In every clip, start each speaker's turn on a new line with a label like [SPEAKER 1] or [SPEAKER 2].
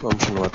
[SPEAKER 1] vamos a nueva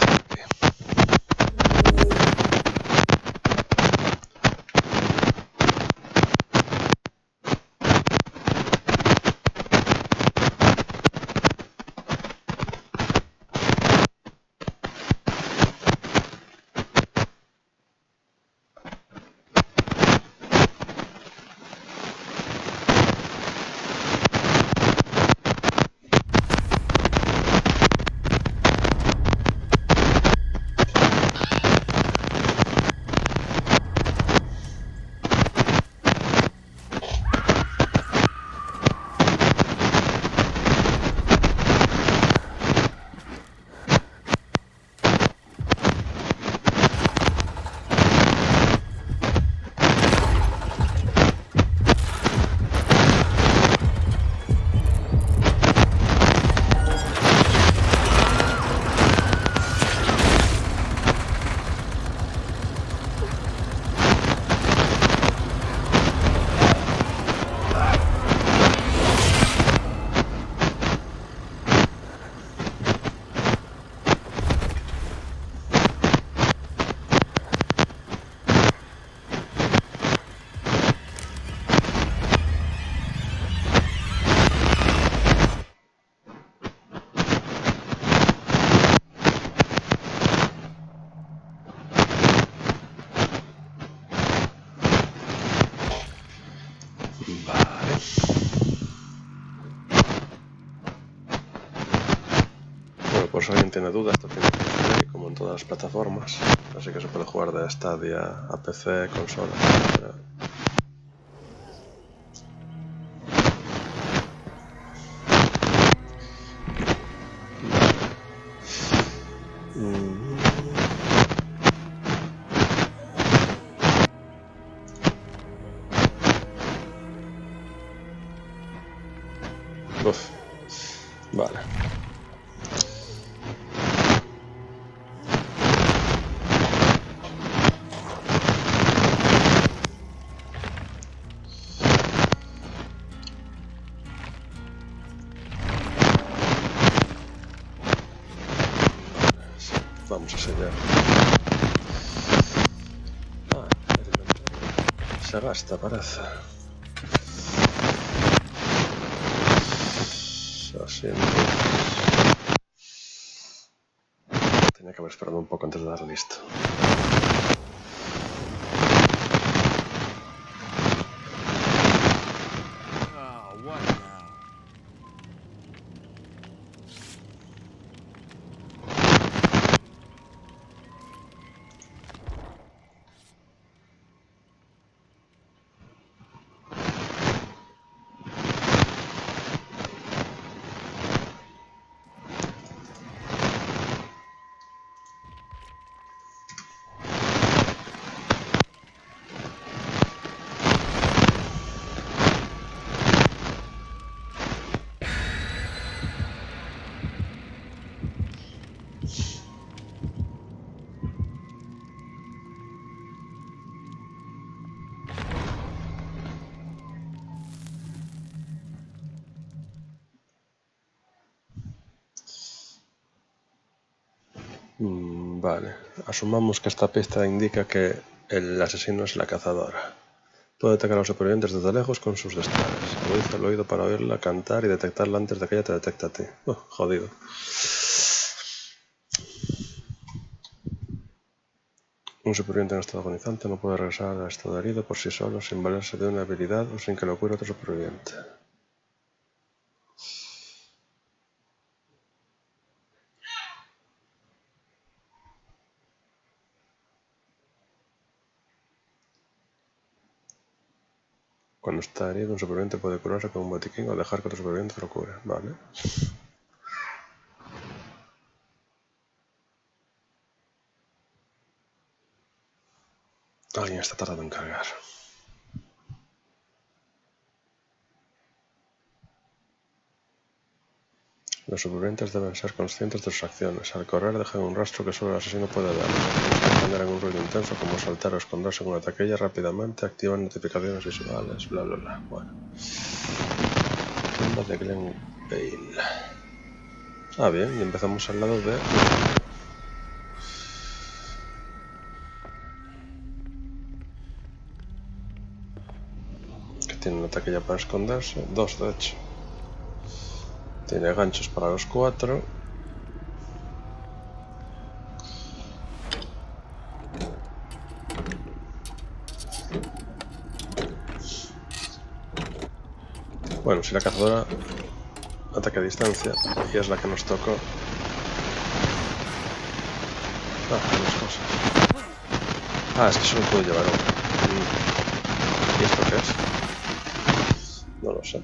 [SPEAKER 1] Alguien tiene dudas, como en todas las plataformas. Así que se puede jugar de Stadia a PC, consola, se gasta, parece. Tenía que haber esperado un poco antes de dar listo. Vale, asumamos que esta pista indica que el asesino es la cazadora. Puede atacar a los supervivientes desde lejos con sus destrales. Agudiza el oído para oírla cantar y detectarla antes de que ella te detecte a ti. Oh, jodido. Un superviviente en estado agonizante no puede regresar al estado herido por sí solo sin valerse de una habilidad o sin que lo cure otro superviviente. Está herido, un superviviente puede curarse con un botiquín o dejar que otro superviviente lo cure. Vale. Alguien está tardando en cargar. Los supervivientes deben ser conscientes de sus acciones. Al correr dejan un rastro que solo el asesino puede ver. Algunos generan un ruido intenso como saltar o esconderse en una taquilla rápidamente, activan notificaciones visuales, bla bla bla. Bueno. Tumba de Glen Bale. Ah, bien, y empezamos al lado de... Que tiene una taquilla para esconderse. Dos, de hecho. Tiene ganchos para los cuatro. Bueno, si la cazadora ataque a distancia y es la que nos tocó. Ah, cosas. Ah, es que solo puedo llevar uno. ¿Y esto qué es? No lo sé.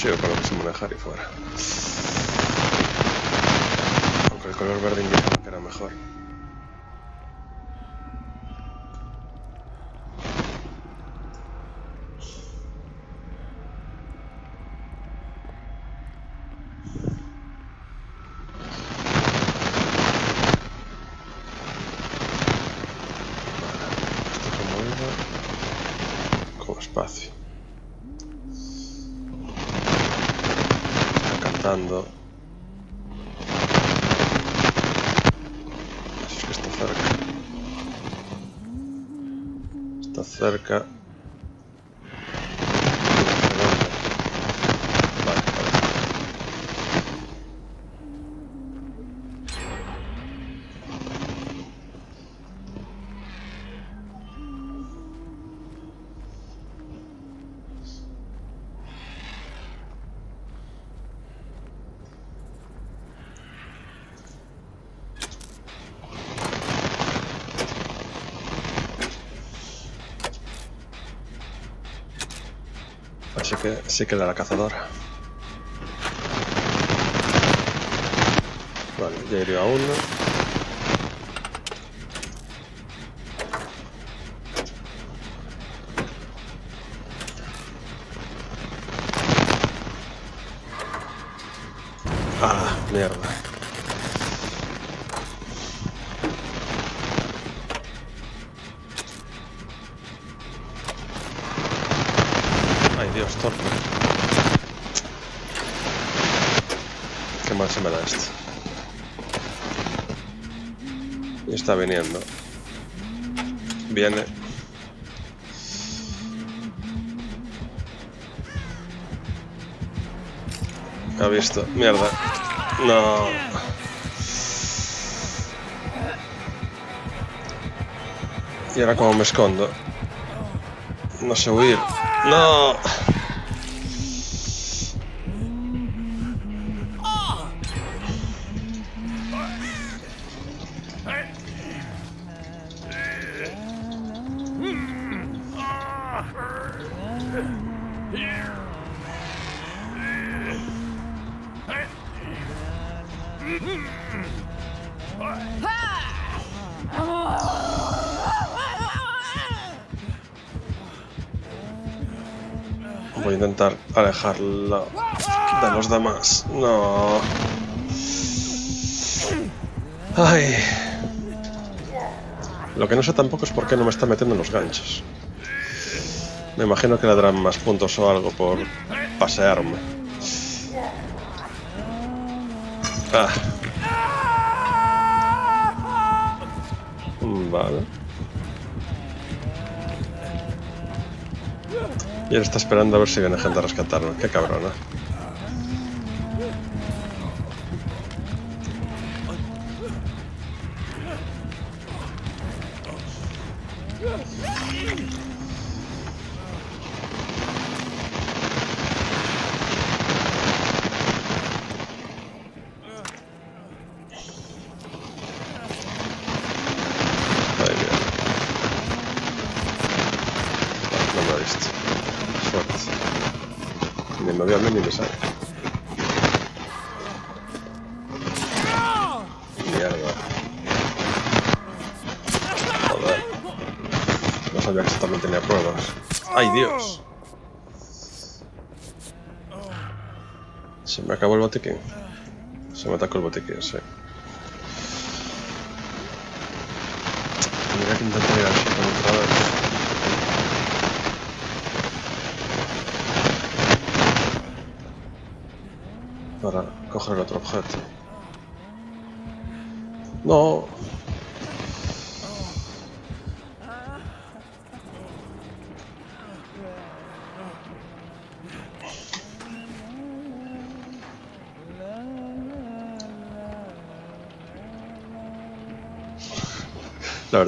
[SPEAKER 1] Sigo con lo que se manejar y fuera. Aunque el color verde indicaba que era mejor. Esto como iba. Con espacio. Eso es que está cerca. Está cerca. Así que era la cazadora. Vale, ya iría a uno. Ha visto. Mierda. No. Y ahora como me escondo. No sé huir. No. Alejarla de los demás. No. Ay. Lo que no sé tampoco es por qué no me está metiendo en los ganchos. Me imagino que le darán más puntos o algo por pasearme. Ah. Vale. Y él está esperando a ver si viene gente a rescatarme. Qué cabrona. Botiquín. Se me atacó el botiquín, sí.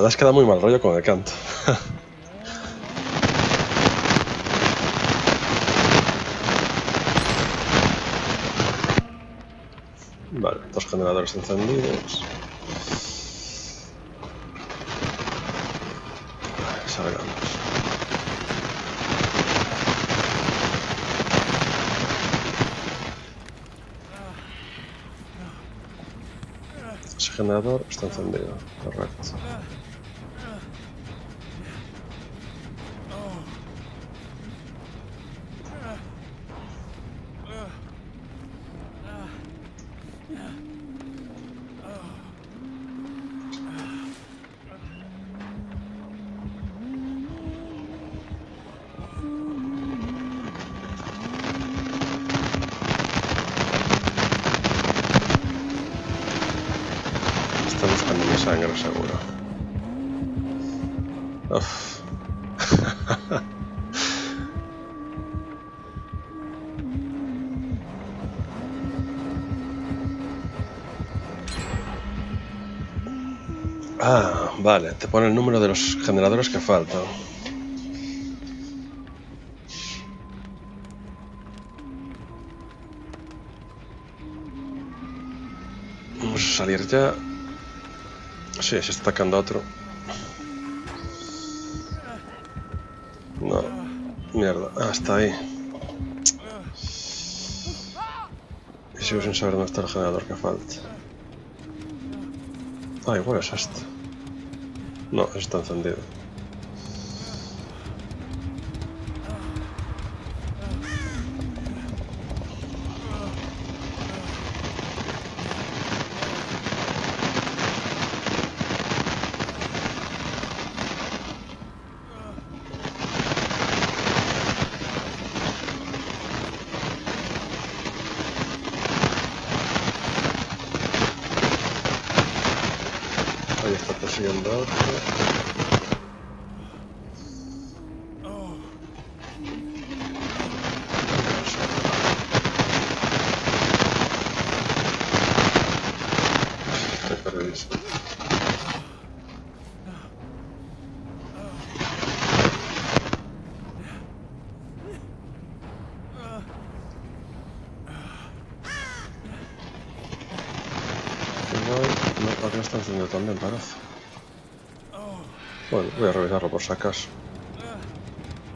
[SPEAKER 1] Verdad es que da muy mal rollo con el canto. vale, dos generadores encendidos. Vale, salgamos. Ese generador está encendido, correcto. Te pone el número de los generadores que faltan. Vamos a salir ya. Sí, se está atacando otro. No. Mierda. Ah, está ahí. Y sigo sin saber dónde está el generador que falta. Ah, igual es este. No, está encendido. Ahí está persiguiendo a otro. Estoy perdidísimo. Igual, no, acá está encendido también, parece. Bueno, voy a revisarlo por acaso.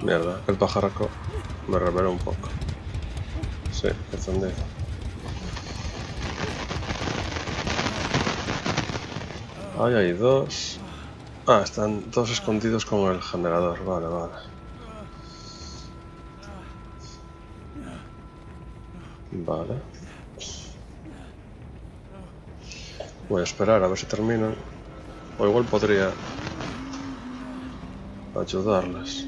[SPEAKER 1] Mierda, el pajarraco me reveló un poco. Sí, encendido. Ahí hay dos. Ah, están todos escondidos con el generador. Vale, vale. Vale. Voy a esperar a ver si terminan. O igual podría ayudarles.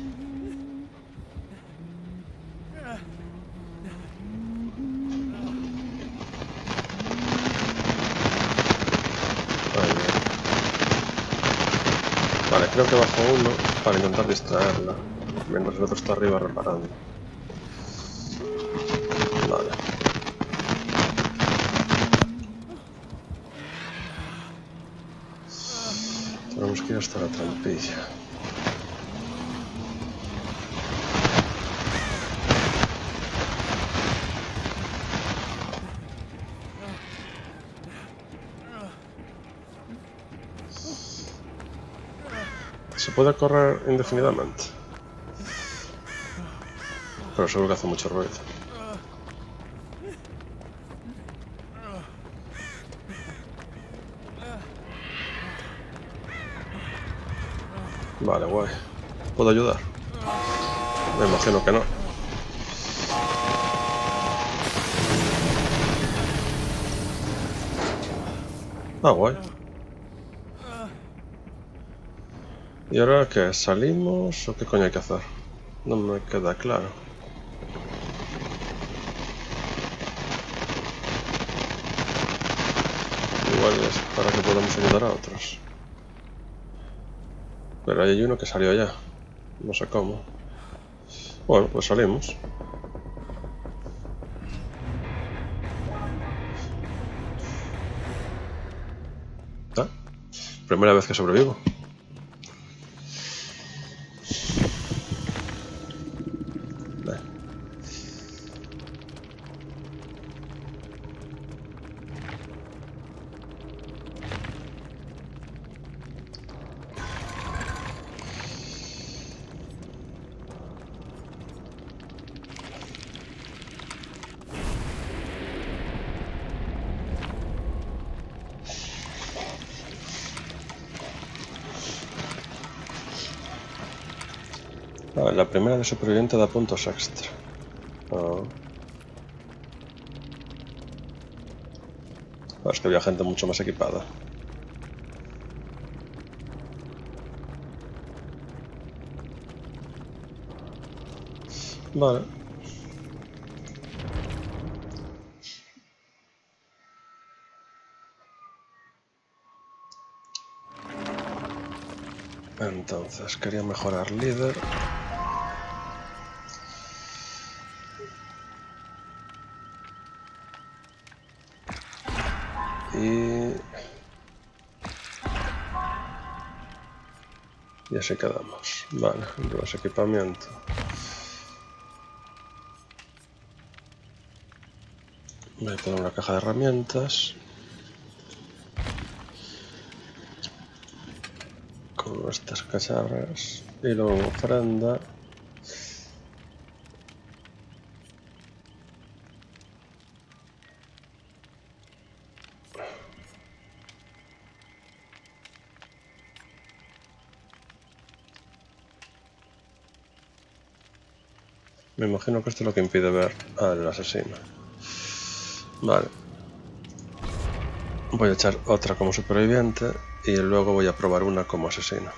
[SPEAKER 1] Vale, creo que bajo uno para intentar distraerla. Mientras el otro está arriba reparando. Vale. Tenemos que ir hasta la trampilla. Se puede correr indefinidamente. Pero seguro que hace mucho ruido. Vale, guay. ¿Puedo ayudar? Me imagino que no. Ah, guay. ¿Y ahora qué? ¿Salimos o qué coño hay que hacer? No me queda claro. Igual es para que podamos ayudar a otros. Pero hay uno que salió ya. No sé cómo. Bueno, pues salimos. Ah, Primera vez que sobrevivo. De superviviente da puntos extra. Ah. Ah, es que había gente mucho más equipada. Vale. Entonces, quería mejorar líder. Y así quedamos. Vale, entonces equipamiento. Voy a poner una caja de herramientas. Con estas cacharras. Y luego ofrenda. Me imagino que esto es lo que impide ver al asesino. Vale. Voy a echar otra como superviviente y luego voy a probar una como asesino.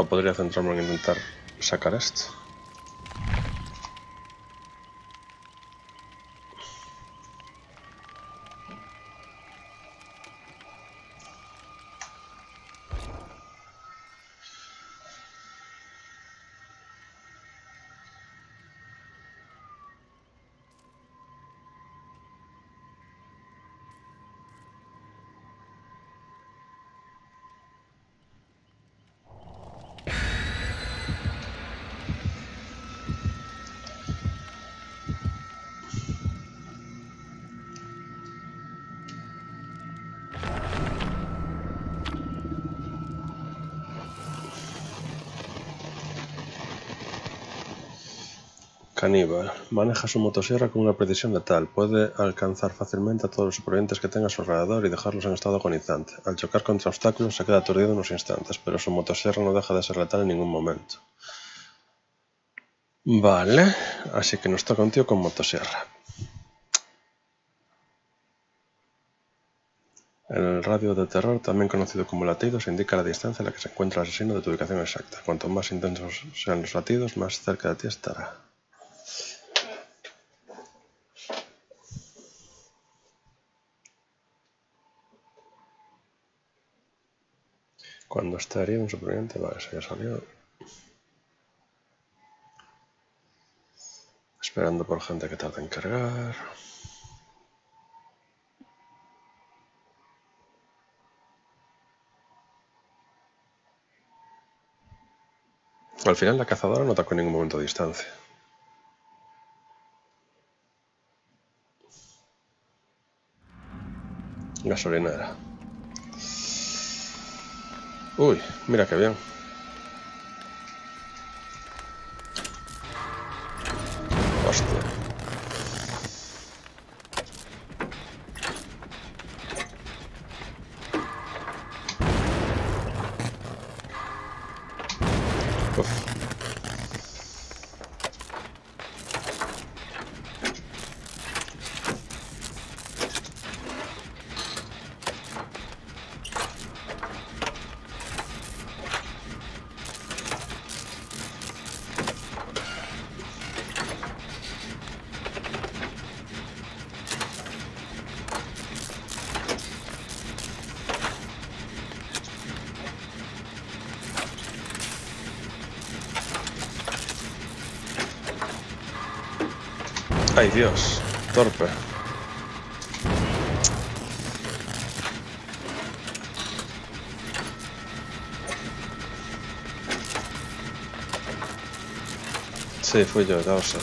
[SPEAKER 1] O podría centrarme en intentar sacar esto. Maneja su motosierra con una precisión letal. Puede alcanzar fácilmente a todos los supervivientes que tenga a su alrededor y dejarlos en estado agonizante. Al chocar contra obstáculos se queda aturdido unos instantes, pero su motosierra no deja de ser letal en ningún momento. Vale, así que nos toca un tío con motosierra. El radio de terror, también conocido como latidos, indica la distancia a la que se encuentra el asesino de tu ubicación exacta. Cuanto más intensos sean los latidos, más cerca de ti estará. Cuando estaría un superviviente, vale, eso ya salió. Esperando por gente que tarde en cargar. Al final la cazadora no atacó en ningún momento de distancia. Gasolinera. Uy, mira qué bien. Hostia. Uf. Ay Dios, torpe. Sí, fui yo, ya lo sé.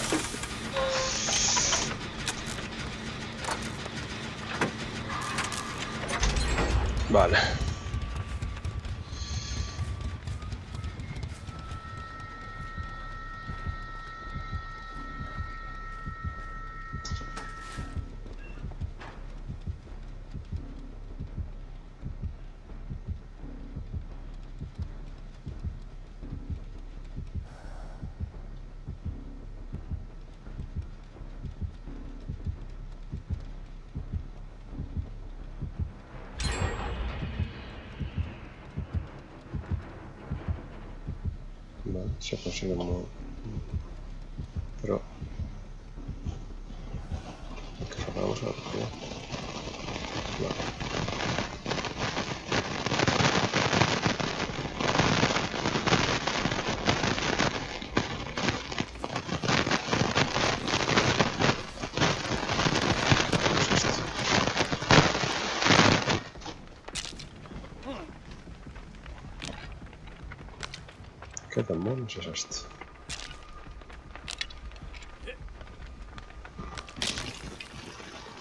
[SPEAKER 1] Vale. Vale, se consigue mo- Pero... Que sacamos a ver, Vale. ¿Qué es esto? ¿Qué demonios es esto?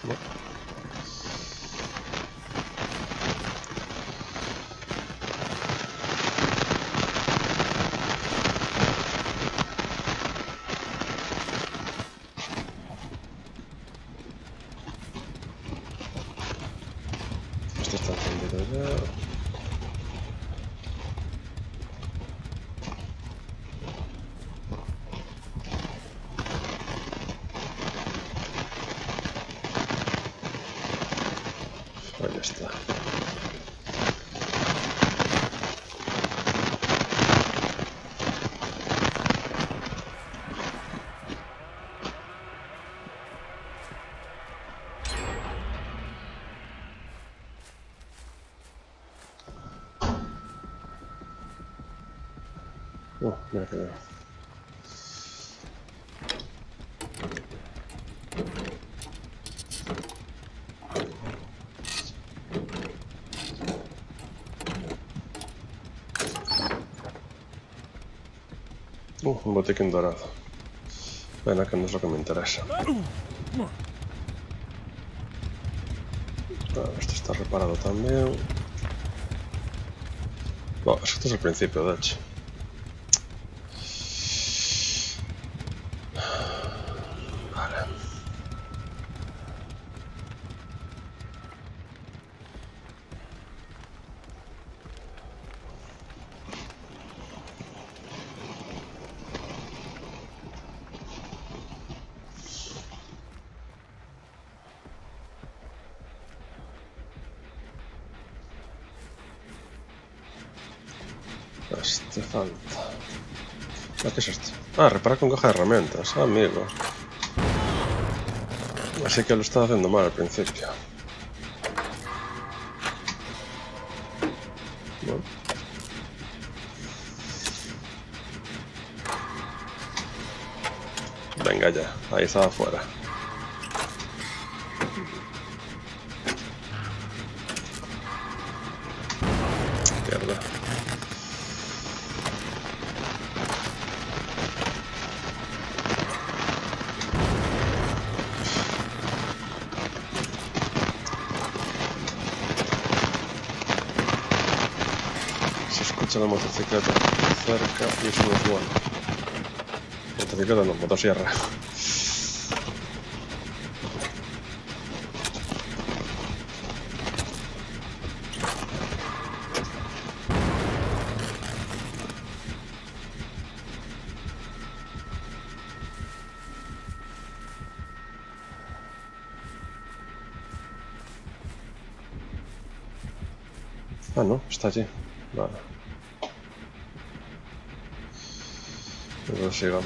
[SPEAKER 1] No. Esto está encendido ya. Ahí está. Oh, mira que veo. Uh, un botiquín dorado. Bueno, que no es lo que me interesa. Ah, esto está reparado también. No, es que esto es el principio, de hecho. Vale. Este falta. Ah, ¿Qué es esto? Ah, reparar con caja de herramientas. Ah, amigo. Así que lo estaba haciendo mal al principio. Bueno. Venga ya, ahí estaba afuera. Cerca y eso no es bueno. Motocicleta no, motosierra. Ah, no, está allí. Pero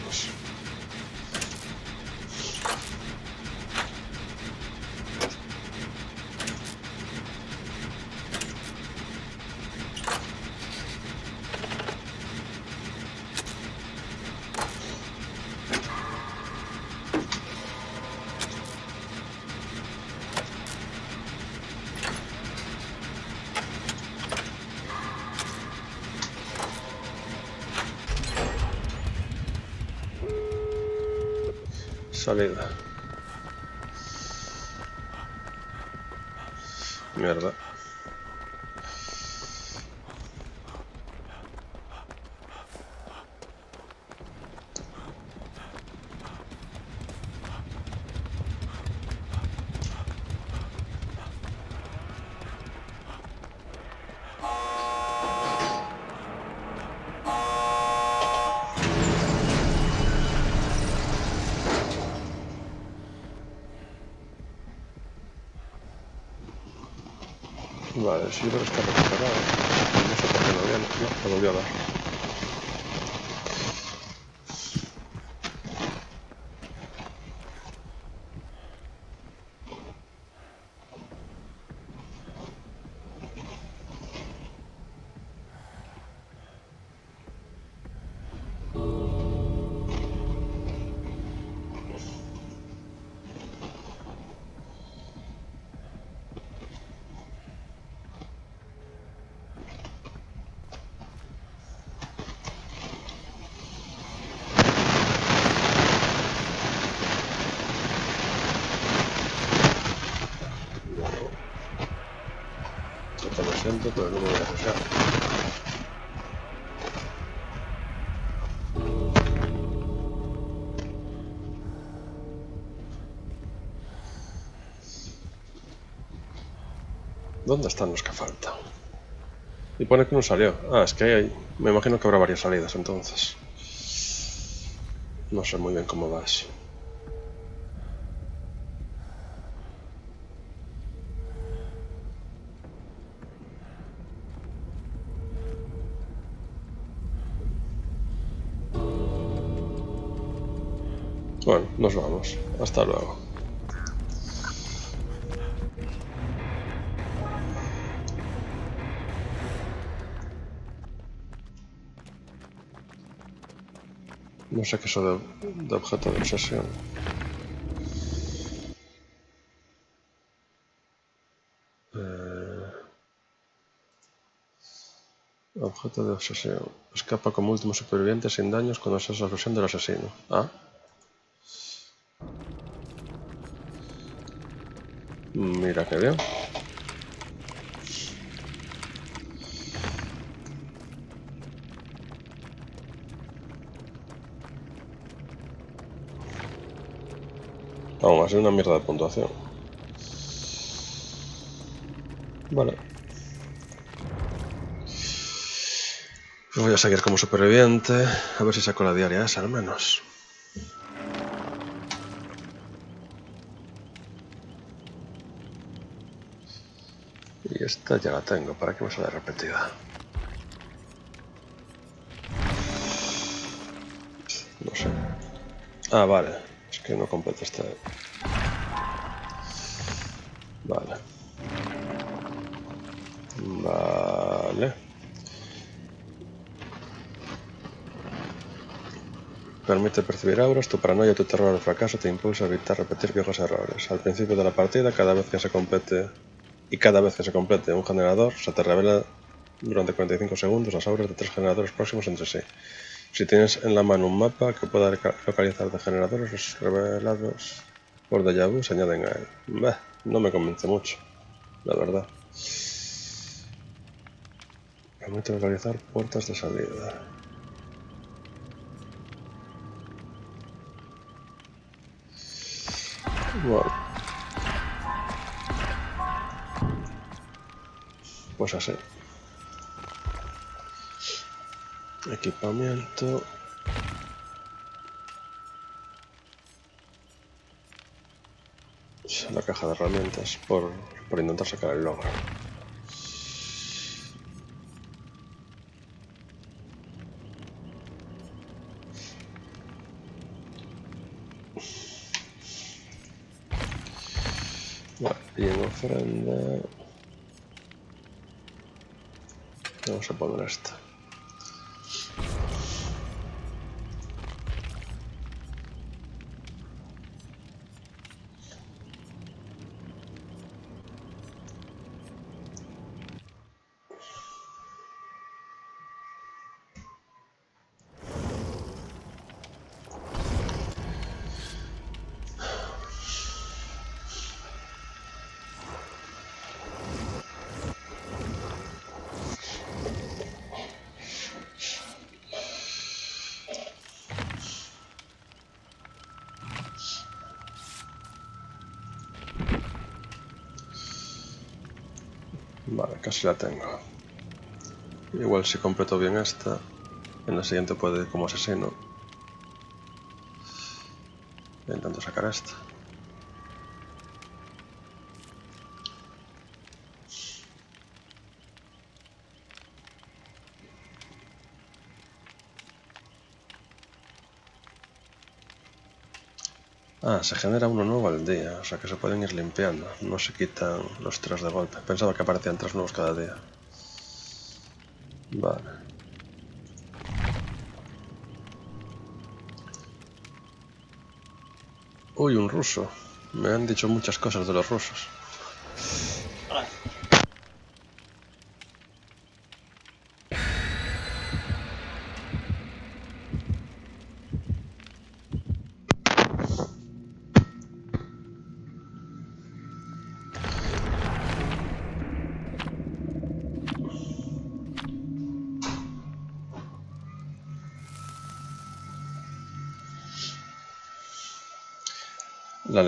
[SPEAKER 1] Sí, pero está recuperado. No sé por qué no había. No, lo volvió a dar. Pero no voy a arriesgar. ¿Dónde están los que faltan? Y pone que no salió. Ah, es que hay... Me imagino que habrá varias salidas entonces. No sé muy bien cómo va eso. Nos vamos. Hasta luego. No sé qué es eso de, objeto de obsesión. Eh, objeto de obsesión. Escapa como último superviviente sin daños cuando seas la obsesión del asesino. Ah. Mira qué bien. Aún así una mierda de puntuación. Vale. Voy a seguir como superviviente. A ver si saco la diaria esa al menos. Esta ya la tengo. ¿Para qué me sale repetida? No sé. Ah, vale. Es que no completa este. Vale. Vale. Permite percibir auras, tu paranoia, tu terror al fracaso te impulsa a evitar repetir viejos errores. Al principio de la partida, cada vez que se complete y cada vez que se complete un generador, se te revela durante 45 segundos las auras de tres generadores próximos entre sí. Si tienes en la mano un mapa que pueda localizar de generadores, los revelados por déjà vu se añaden a él. No me convence mucho, la verdad. Permite localizar puertas de salida. Bueno. Pues así. Equipamiento. La caja de herramientas por, por intentar sacar el logro. Vale, y en ofrenda... Vamos a poner esta. La tengo. Igual si completo bien esta, en la siguiente puede ir como asesino. Intento sacar esta. Ah, se genera uno nuevo al día, o sea que se pueden ir limpiando. No se quitan los tres de golpe. Pensaba que aparecían tres nuevos cada día. Vale. Uy, un ruso. Me han dicho muchas cosas de los rusos.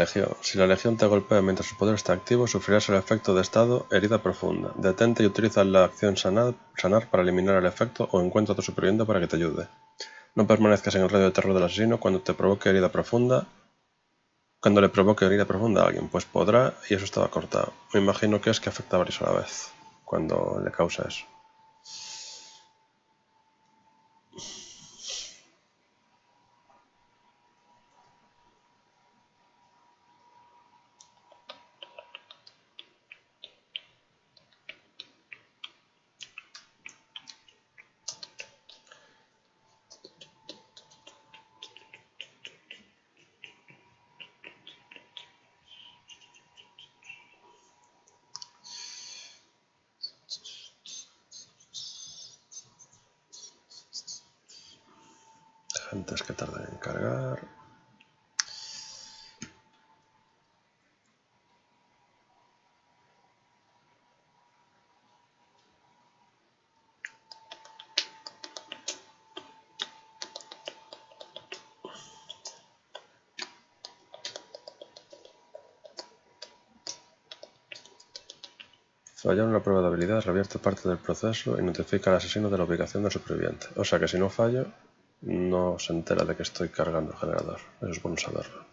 [SPEAKER 1] Si la Legión te golpea mientras su poder está activo, sufrirás el efecto de estado herida profunda. Detente y utiliza la acción sanar, sanar para eliminar el efecto o encuentra a tu superviviente para que te ayude. No permanezcas en el radio de terror del asesino cuando te provoque herida profunda. Cuando le provoque herida profunda a alguien, pues podrá, y eso estaba cortado. Me imagino que es que afecta a varios a la vez, cuando le causa eso. Antes que tarden en cargar. Fallar habilidad revierte parte del proceso y notifica al asesino de la ubicación del superviviente. O sea que si no fallo, no se entera de que estoy cargando el generador. Eso es bueno saberlo.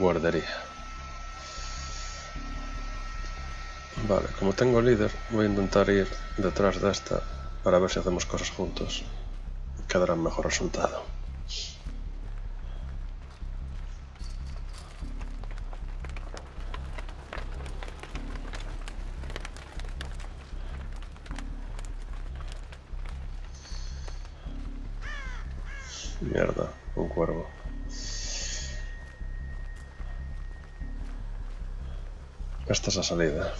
[SPEAKER 1] Guardería. Vale, como tengo líder, voy a intentar ir detrás de esta para ver si hacemos cosas juntos. Quedará mejor resultado. Salida.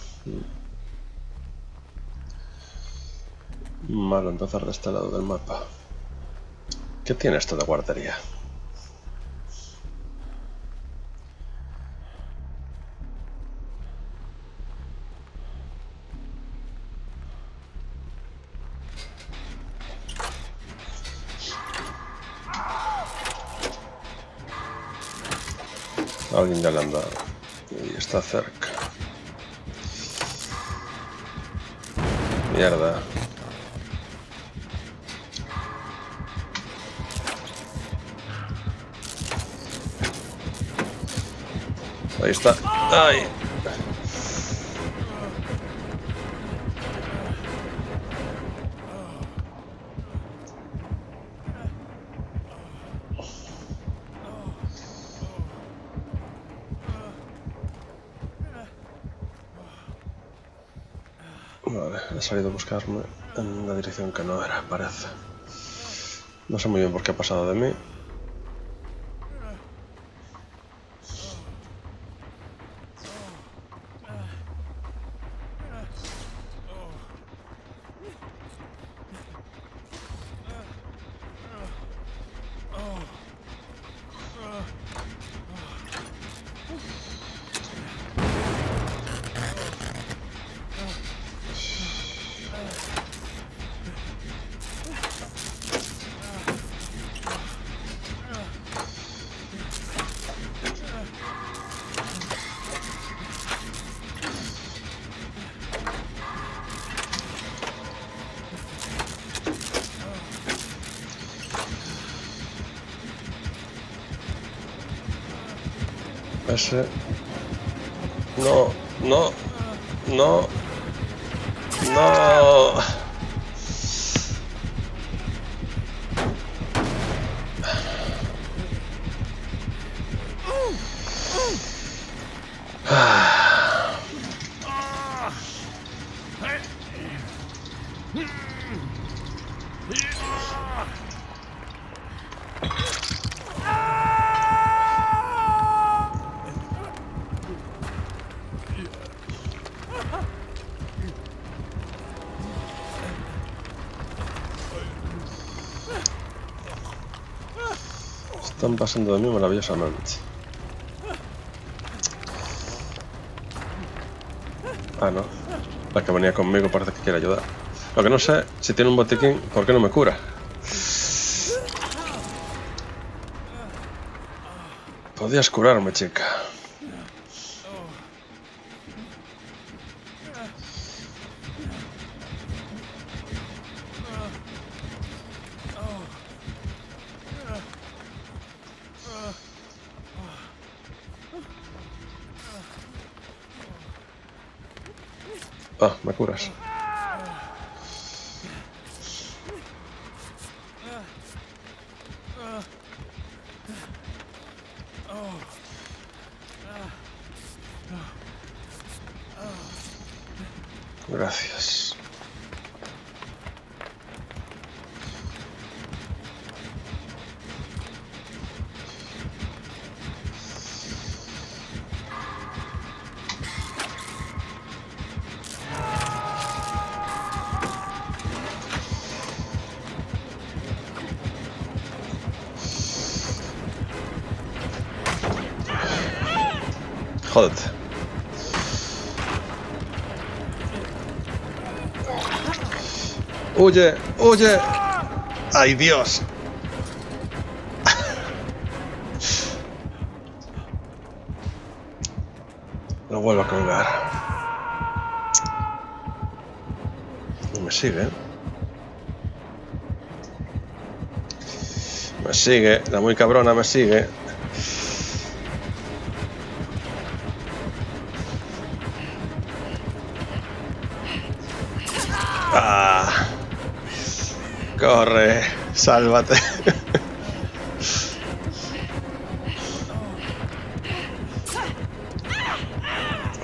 [SPEAKER 1] Malo empezar de este lado del mapa. ¿Qué tiene esto de guardería? Alguien ya le han dado. Y está cerca. Mierda. Ahí está. ¡Ay! Salido a buscarme en la dirección que no era, parece. No sé muy bien por qué ha pasado de mí. No, no, no. No. Pasando de mí maravillosamente. Ah, no. La que venía conmigo parece que quiere ayudar. Lo que no sé, si tiene un botiquín, ¿por qué no me cura? Podías curarme, chica. Huye, huye. Ay, Dios. Lo vuelvo a colgar. No me sigue. ¿eh? Me sigue, la muy cabrona me sigue. Sálvate.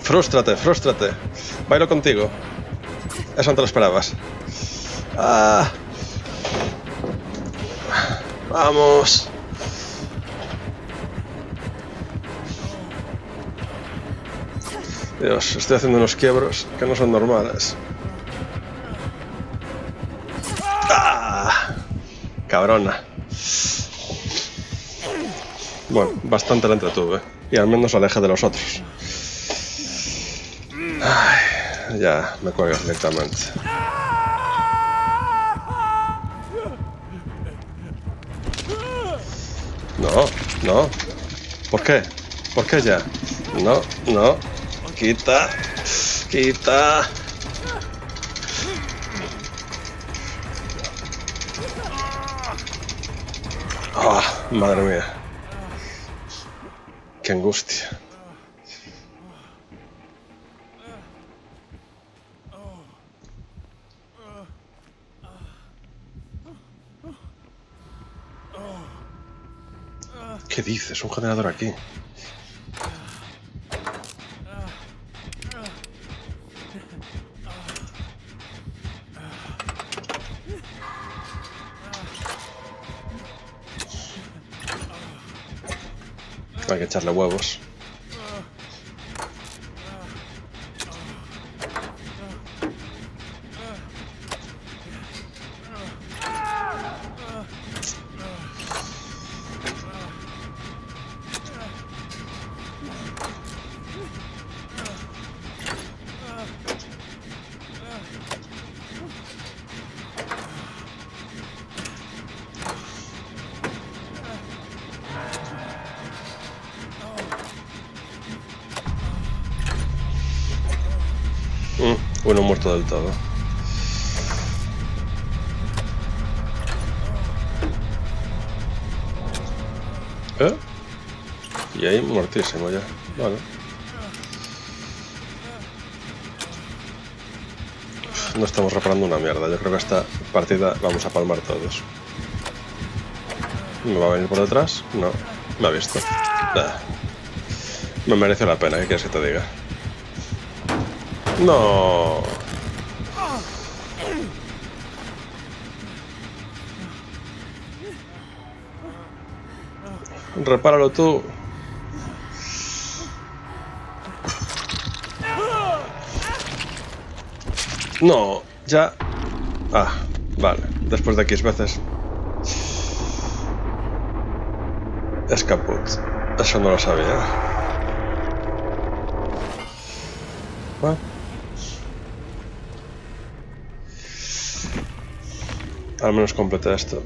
[SPEAKER 1] Frústrate, frústrate. Bailo contigo. Eso no te lo esperabas. Ah. Vamos. Dios, estoy haciendo unos quiebros que no son normales. Bueno, bastante la entretuve. Y al menos aleja de los otros. Ya, me cuelgo directamente. No, no. ¿Por qué? ¿Por qué ya? No, no. Quita. Quita. Madre mía. Qué angustia. ¿Qué dices? Un generador aquí. Echarle huevos. No estamos reparando una mierda. Yo creo que esta partida vamos a palmar todos. ¿Me va a venir por detrás? No. Me ha visto. Me merece la pena, ¿qué quieres que te diga? No. Repáralo tú. No, ya. Ah, vale. Después de X veces. Es caput. Eso no lo sabía. Bueno. Al menos completé esto.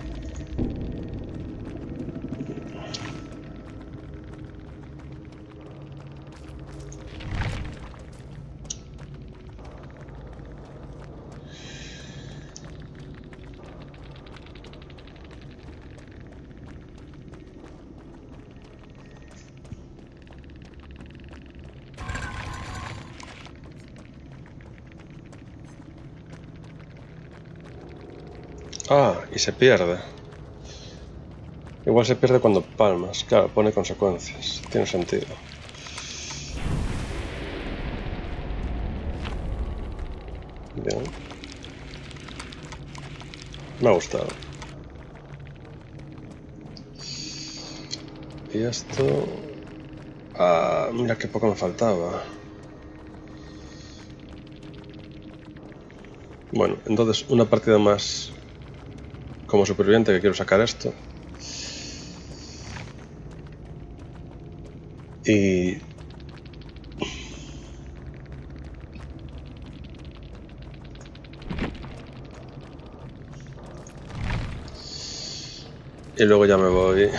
[SPEAKER 1] Se pierde. Igual se pierde cuando palmas. Claro, pone consecuencias. Tiene sentido. Bien. Me ha gustado. Y esto... Ah, mira qué poco me faltaba. Bueno, entonces una partida más como superviviente que quiero sacar esto. Y... Y luego ya me voy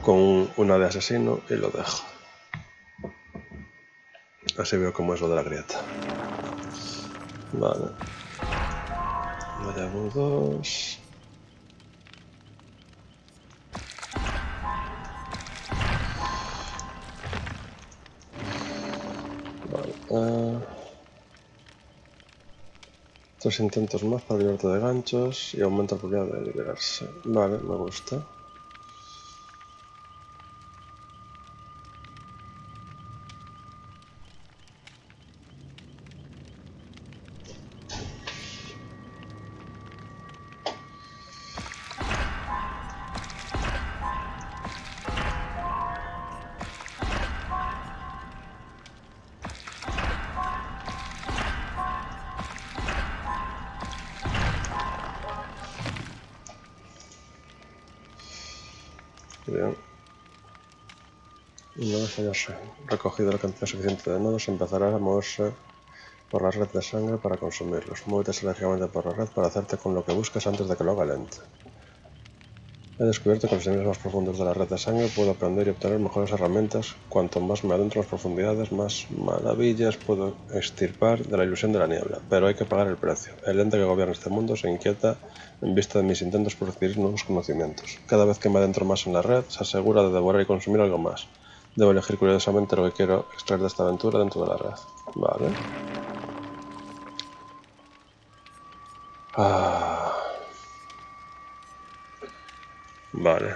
[SPEAKER 1] con una de asesino y lo dejo. Así veo cómo es lo de la grieta. Vale. Vaya dos. Tres intentos más para liberarte de ganchos y aumenta la probabilidad de liberarse. Vale, me gusta. Bien. Una vez hayas recogido la cantidad suficiente de nodos, empezará a moverse por la red de sangre para consumirlos. Muévete selectivamente por la red para hacerte con lo que buscas antes de que lo haga lento. He descubierto que los niveles más profundos de la red de sangre puedo aprender y obtener mejores herramientas. Cuanto más me adentro en las profundidades, más maravillas puedo extirpar de la ilusión de la niebla. Pero hay que pagar el precio. El ente que gobierna este mundo se inquieta en vista de mis intentos por adquirir nuevos conocimientos. Cada vez que me adentro más en la red, se asegura de devorar y consumir algo más. Debo elegir curiosamente lo que quiero extraer de esta aventura dentro de la red. Vale. Ah. Vale.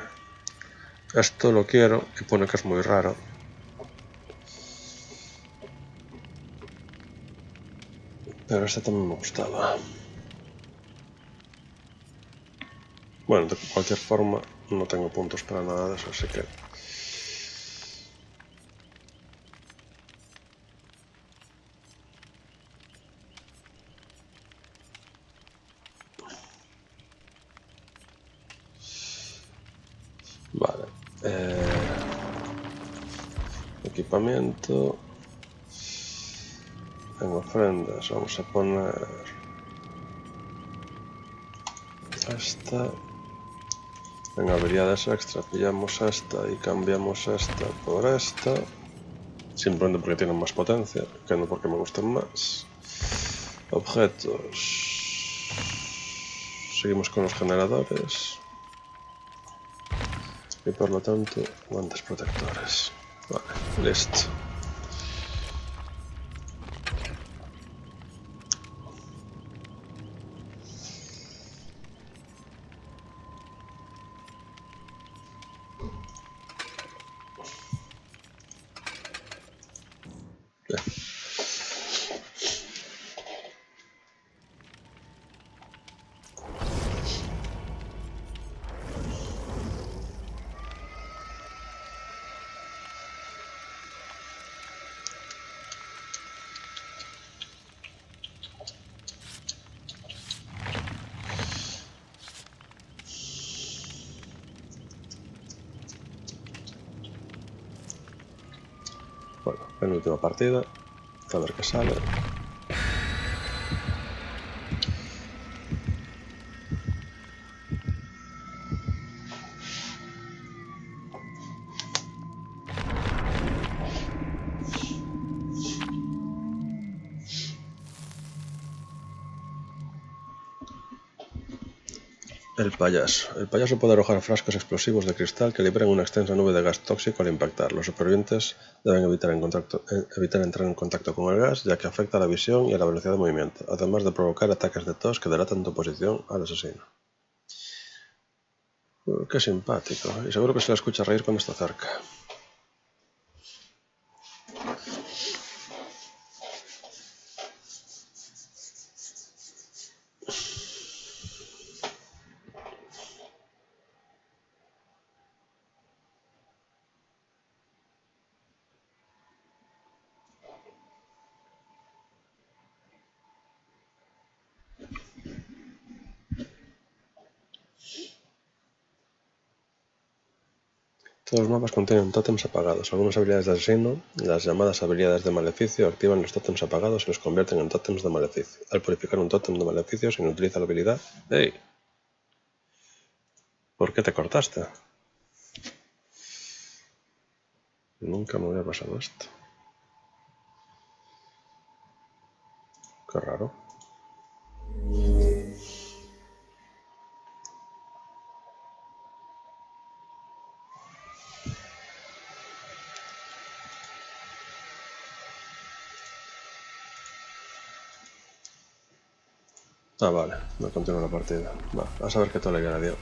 [SPEAKER 1] Esto lo quiero y pone que es muy raro. Pero este también me gustaba. Bueno, de cualquier forma no tengo puntos para nada de eso, así que... equipamiento. En ofrendas vamos a poner esta. En habilidades extra pillamos esta y cambiamos esta por esta. Simplemente porque tienen más potencia, que no porque me gusten más. Objetos. Seguimos con los generadores. Y por lo tanto, guantes protectores. Vale, listo. Partida. A ver qué sale. El payaso. El payaso puede arrojar frascos explosivos de cristal que liberan una extensa nube de gas tóxico al impactar. Los supervivientes deben eh, evitar entrar en contacto con el gas, ya que afecta a la visión y a la velocidad de movimiento, además de provocar ataques de tos que delatan tu oposición al asesino. Uh, qué simpático. Y seguro que se la escucha reír cuando está cerca. Todos los contienen tótems apagados. Algunas habilidades de asesino, las llamadas habilidades de maleficio, activan los tótems apagados y los convierten en tótems de maleficio. Al purificar un tótem de maleficio, no utiliza la habilidad... ¡Ey! ¿Por qué te cortaste? Nunca me había pasado esto. Qué raro. Ah, vale, no continúa la partida. Va, a saber qué tole le dio.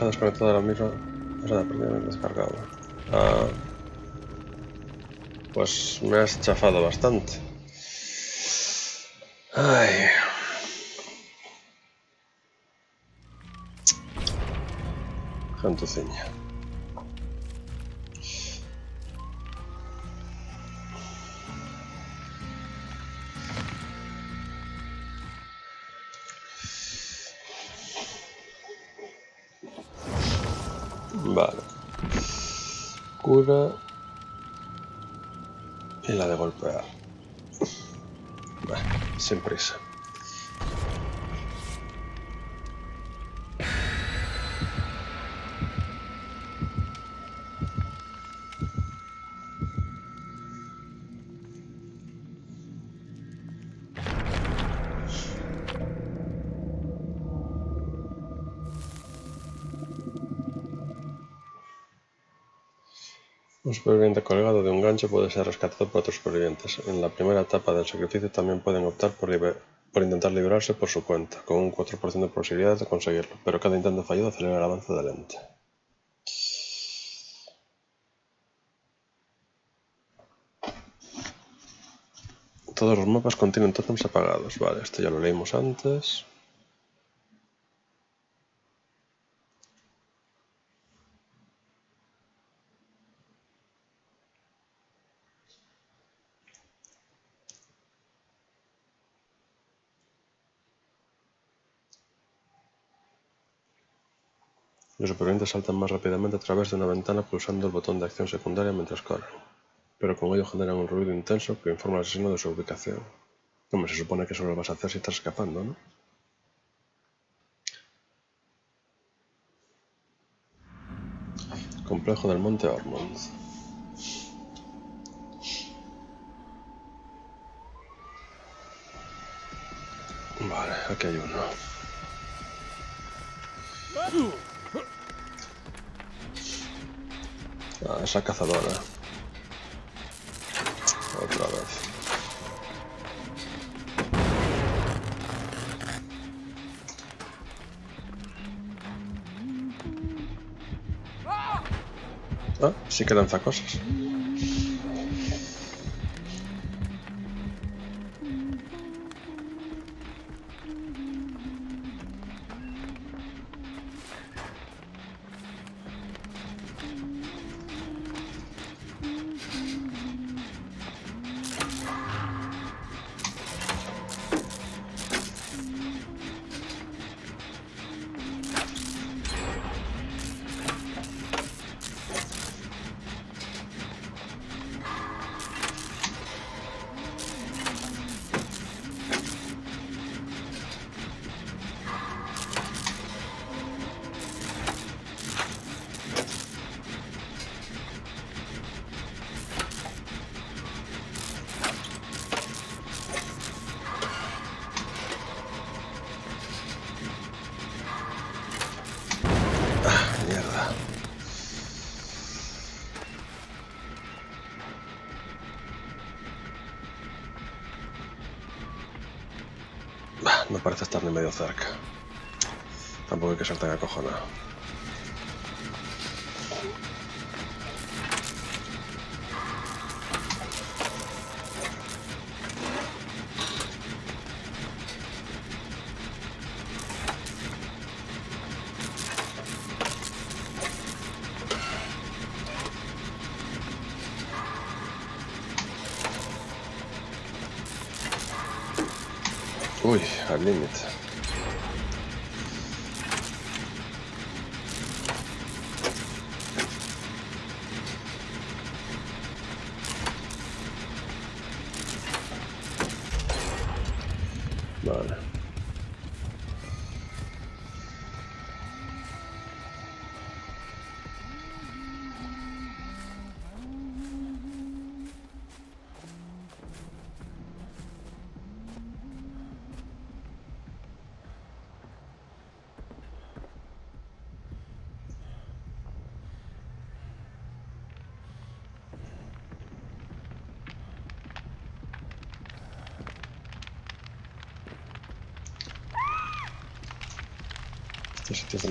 [SPEAKER 1] Ha desconectado de la misma. O sea, el descargado. Ah. Pues me has chafado bastante. Ay. Gentuciña. Vale. Cura. Y la de golpear. Bueno, sin prisa. Superviviente colgado de un gancho puede ser rescatado por otros supervivientes. En la primera etapa del sacrificio también pueden optar por, intentar liberarse por su cuenta, con un 4% de posibilidades de conseguirlo, pero cada intento fallido acelera el avance del ente. Todos los mapas contienen tótems apagados. Vale, esto ya lo leímos antes. Los supervivientes saltan más rápidamente a través de una ventana pulsando el botón de acción secundaria mientras corren, pero con ello generan un ruido intenso que informa al asesino de su ubicación. Como se supone que eso lo vas a hacer si estás escapando, ¿no? Complejo del Monte Ormond. Vale, aquí hay uno. Ah, esa cazadora. Otra vez. Ah, sí que lanza cosas. Parece estar ni medio cerca. Tampoco hay que ser tan acojonado.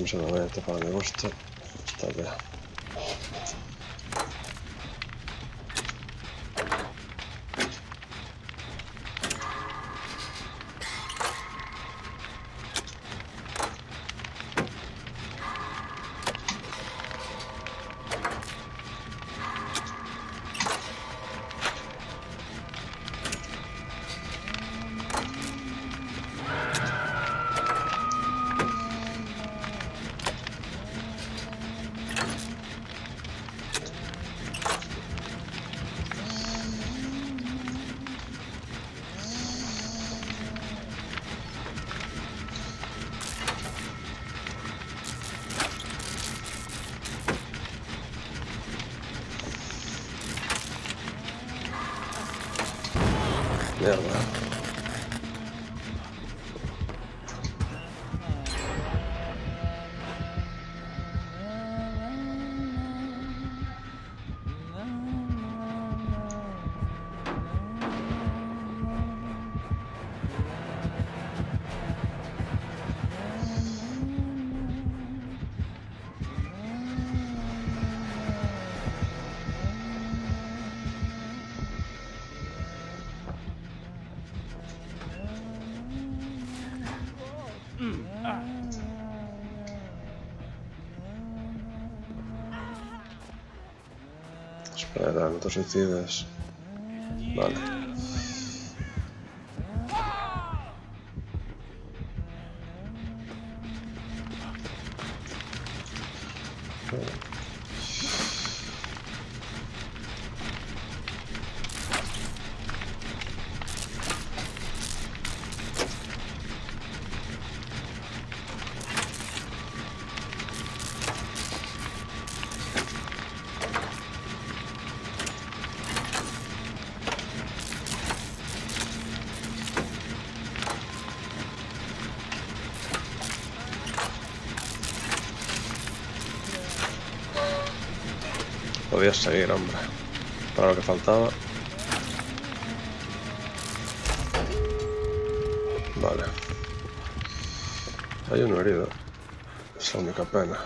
[SPEAKER 1] Este sitio es demasiado abierto Espera, no te suicides. Vale. Podías seguir, hombre. Para lo que faltaba. Vale. Hay uno herido. Es la única pena.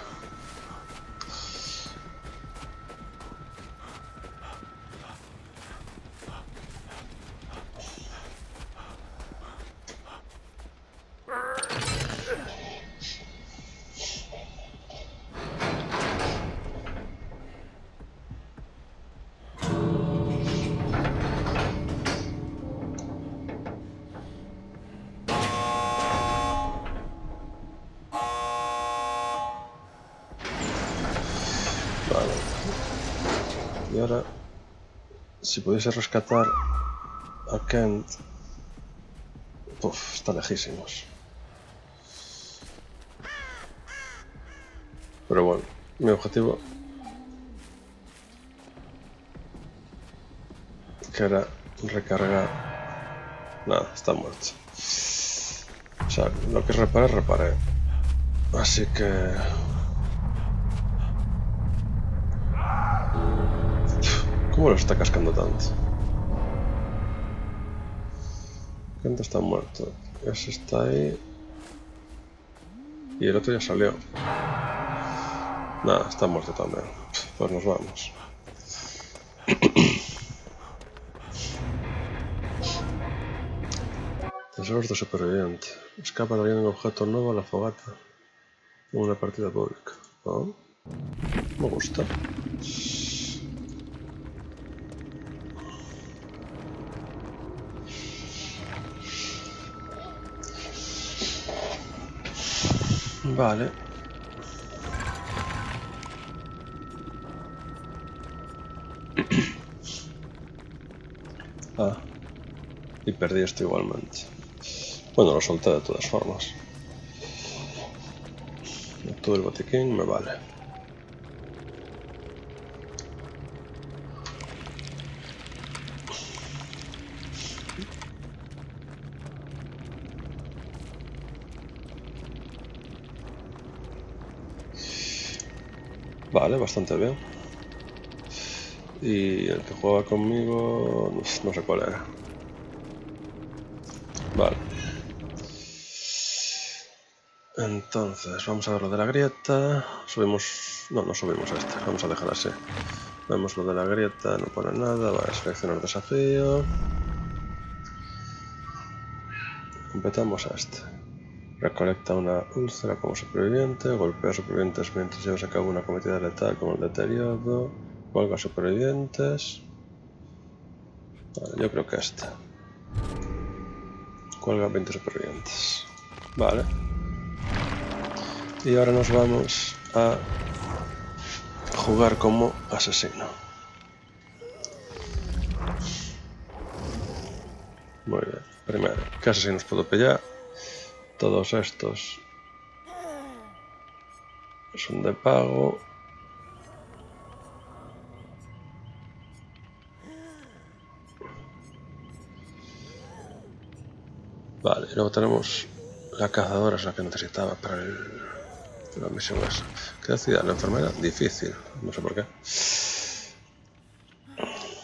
[SPEAKER 1] Si pudiese rescatar a Kent... Uf, está lejísimos. Pero bueno, mi objetivo... Que era recargar... Nada, está muerto. O sea, lo que reparé, reparé. Así que... ¿Cómo lo está cascando tanto? Kent está muerto. Ese está ahí. Y el otro ya salió. Nada, está muerto también. Pues nos vamos. Tesoros de superviviente. Escapa de un objeto nuevo a la fogata. Una partida pública. ¿Oh? Me gusta. Vale. Ah. Y perdí esto igualmente. Bueno, lo solté de todas formas. Todo el botiquín me vale. Vale, bastante bien. Y el que juega conmigo, no, sé cuál era. Vale. Entonces, vamos a ver lo de la grieta. Subimos... No, no subimos este. Vamos a dejar así. Vemos lo de la grieta, no pone nada. Vale, seleccionar desafío. Completamos a este. Recolecta una úlcera como superviviente, golpea a supervivientes mientras llevas a cabo una cometida letal como el deterioro, cuelga supervivientes. Yo creo que esta. Cuelga a 20 supervivientes. Vale. Y ahora nos vamos a jugar como asesino. Muy bien. Primero, ¿qué asesinos puedo pillar? Todos estos son de pago. Vale, luego tenemos la cazadora, es la que necesitaba para el, la misión esa. ¿Qué decía? La enfermera, difícil, no sé por qué.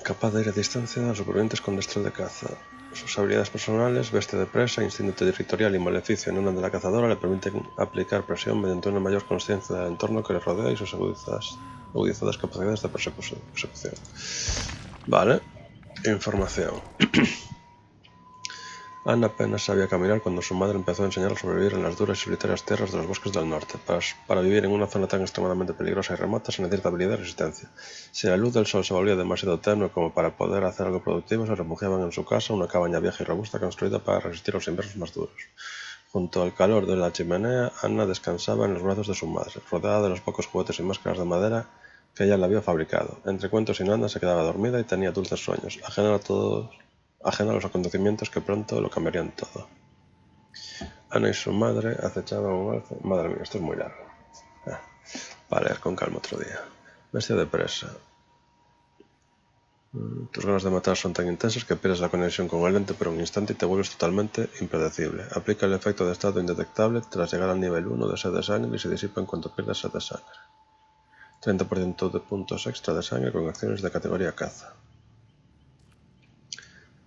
[SPEAKER 1] Capaz de ir a distancia a los supervivientes con destrel de caza. Sus habilidades personales, bestia de presa, instinto territorial y maleficio en una de la cazadora le permiten aplicar presión mediante una mayor conciencia del entorno que le rodea y sus agudizadas, agudizadas capacidades de persecución. Vale, información. Anna apenas sabía caminar cuando su madre empezó a enseñarle a sobrevivir en las duras y solitarias tierras de los bosques del norte. Para, para, vivir en una zona tan extremadamente peligrosa y remota se necesita habilidad y resistencia. Si la luz del sol se volvía demasiado tenue como para poder hacer algo productivo, se refugiaban en su casa, una cabaña vieja y robusta construida para resistir los inviernos más duros. Junto al calor de la chimenea, Anna descansaba en los brazos de su madre, rodeada de los pocos juguetes y máscaras de madera que ella le había fabricado. Entre cuentos y nada se quedaba dormida y tenía dulces sueños, ajena a todos ajeno a los acontecimientos que pronto lo cambiarían todo. Ana y su madre acechaban un alce. Madre mía, esto es muy largo. Ah, con calma otro día. Bestia de presa. Tus ganas de matar son tan intensas que pierdes la conexión con el ente por un instante y te vuelves totalmente impredecible. Aplica el efecto de estado indetectable tras llegar al nivel 1 de sed de sangre y se disipa en cuanto pierdes sed de sangre. 30% de puntos extra de sangre con acciones de categoría caza.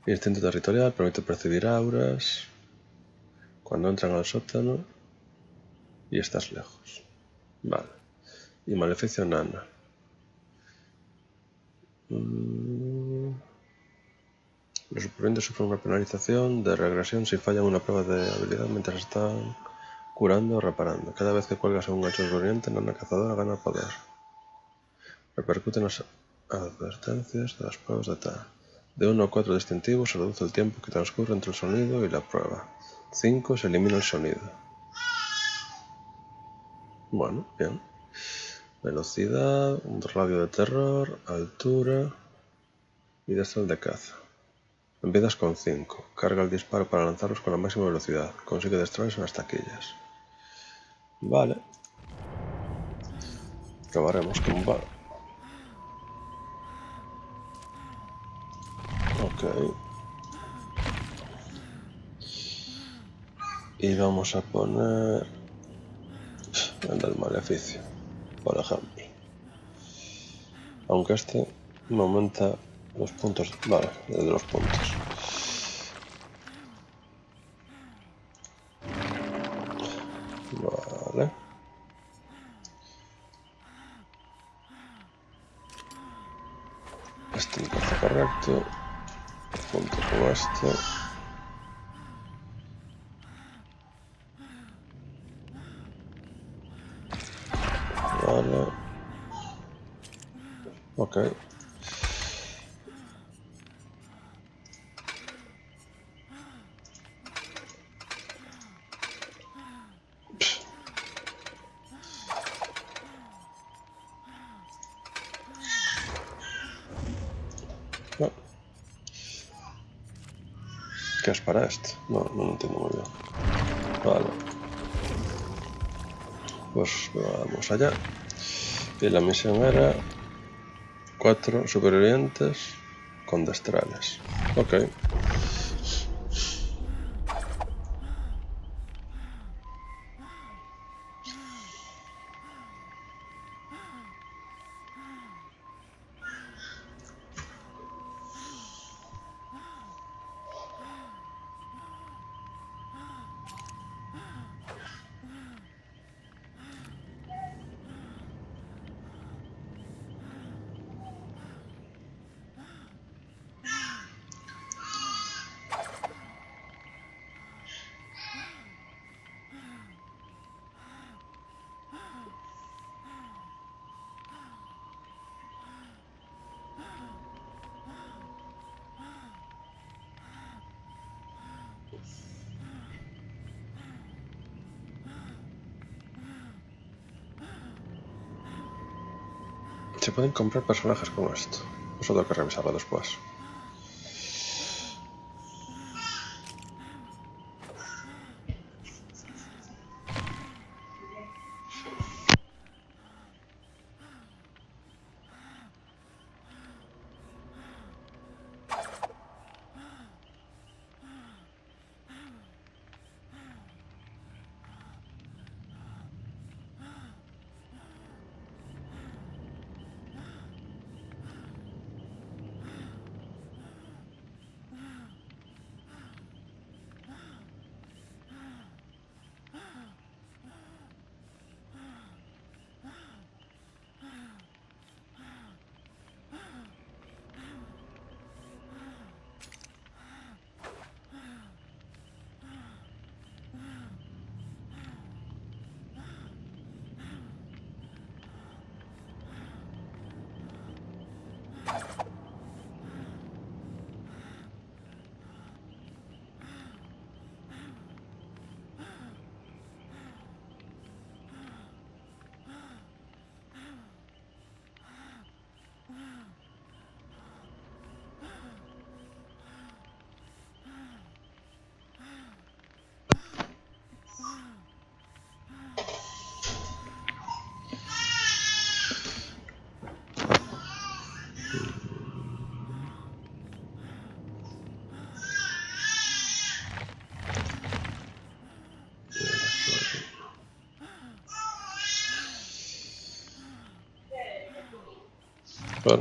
[SPEAKER 1] Instinto territorial permite percibir auras cuando entran al sótano y estás lejos. Vale. Y maleficio nana. Mm. Los supervivientes sufren una penalización de regresión si fallan una prueba de habilidad mientras están curando o reparando. Cada vez que cuelgas a un hecho superviviente, Nana Cazadora gana poder. Repercuten las advertencias de las pruebas de tal. De 1 a 4 distintivos se reduce el tiempo que transcurre entre el sonido y la prueba. 5 se elimina el sonido. Bueno, bien. Velocidad, un radio de terror, altura y destral de caza. Empiezas con 5. Carga el disparo para lanzarlos con la máxima velocidad. Consigue destrales en las taquillas. Vale. Probaremos cómo va. Y vamos a poner el del maleficio, por ejemplo. Aunque este me aumenta los puntos. Vale, de los puntos. Allá. Y la misión era cuatro supervivientes con destrales. Ok. Se pueden comprar personajes como esto. Eso tengo que revisarlo después.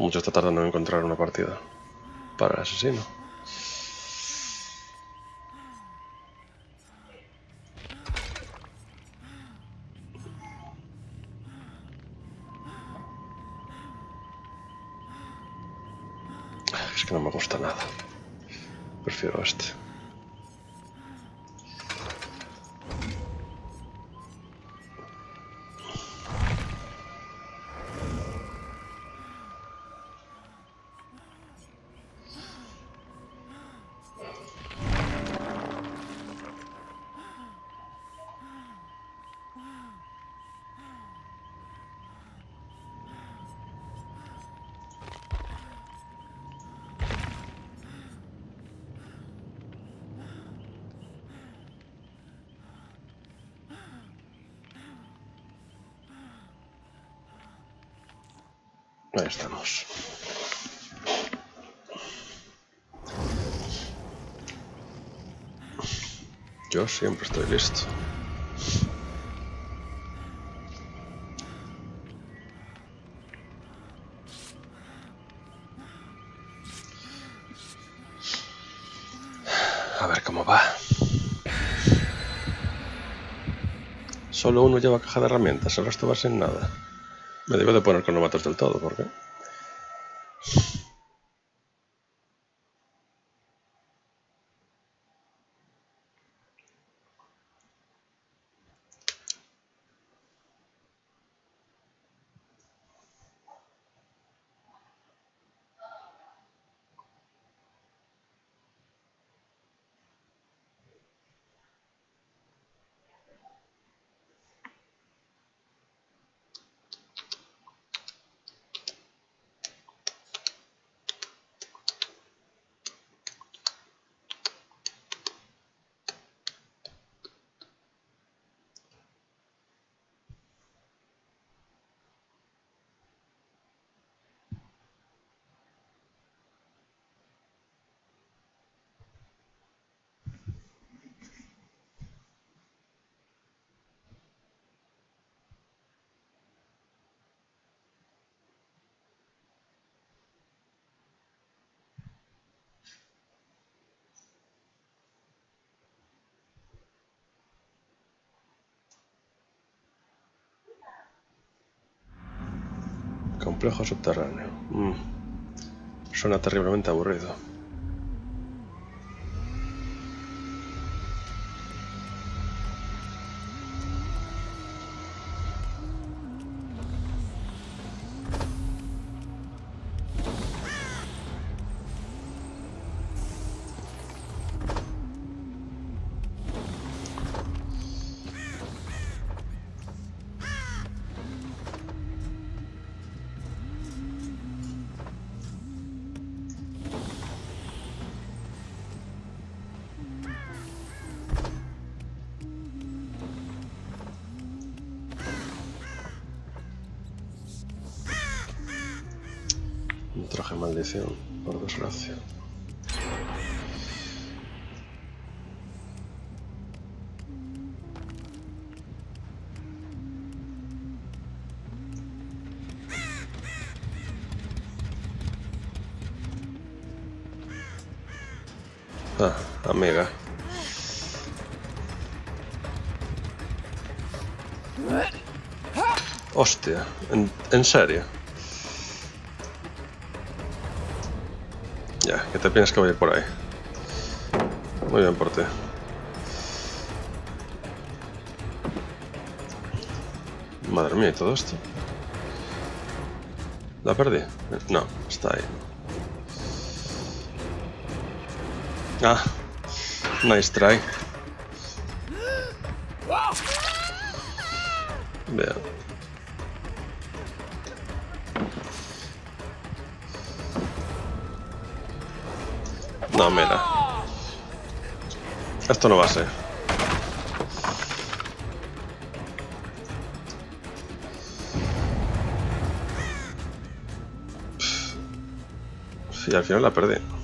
[SPEAKER 1] Mucho está tardando en encontrar una partida para el asesino. Es que no me gusta nada. Prefiero este. Estamos. Yo siempre estoy listo. A ver cómo va. Solo uno lleva caja de herramientas, el resto va sin nada. Me debo de poner con novatos del todo, porque... Complejo subterráneo. Mm. Suena terriblemente aburrido. Hostia, ¿en, en serio? Ya, que te piensas que voy a ir por ahí. Muy bien por ti. Madre mía, ¿y todo esto? ¿La perdí? No, está ahí. Ah, nice try. Bien. Esto no va a ser. Y al final la perdí.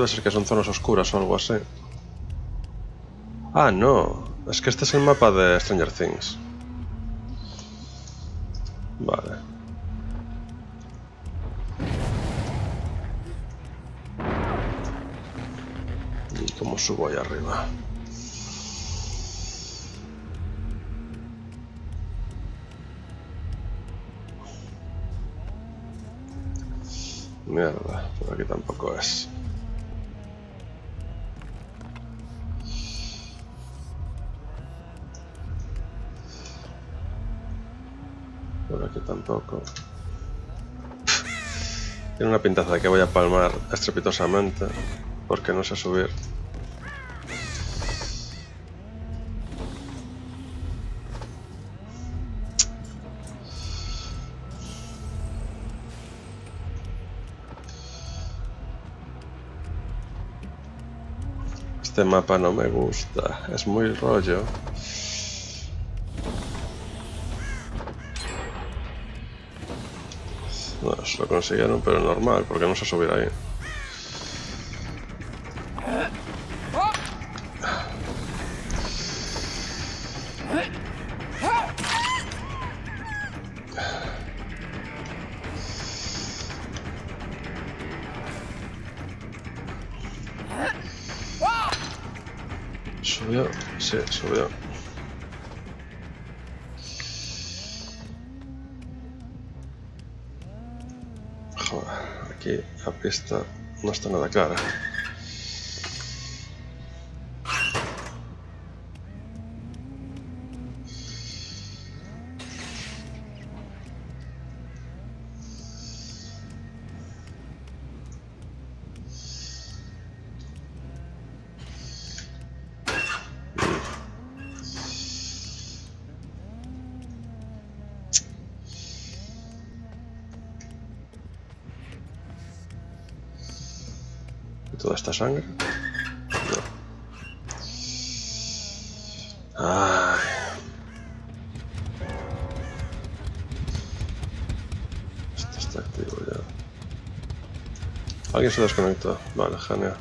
[SPEAKER 1] Debe ser que son zonas oscuras o algo así. Ah, no. Es que este es el mapa de Stranger Things. Vale. ¿Y cómo subo ahí arriba? Mierda, por aquí tampoco es. Tampoco. Tiene una pintaza de que voy a palmar estrepitosamente porque no sé subir. Este mapa no me gusta, es muy rollo. Lo consiguieron, pero normal, porque no sé subir ahí. Joder, aquí la pista no está nada clara. Esta sangre? No. Ay. Esto está activo ya. Alguien se desconectó. Vale, genial.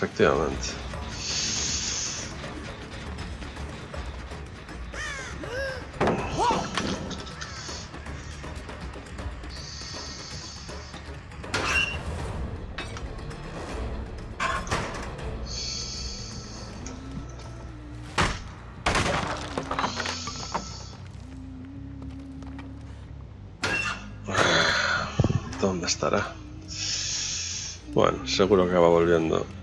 [SPEAKER 1] Efectivamente. ¿Dónde estará? Bueno, seguro que va volviendo.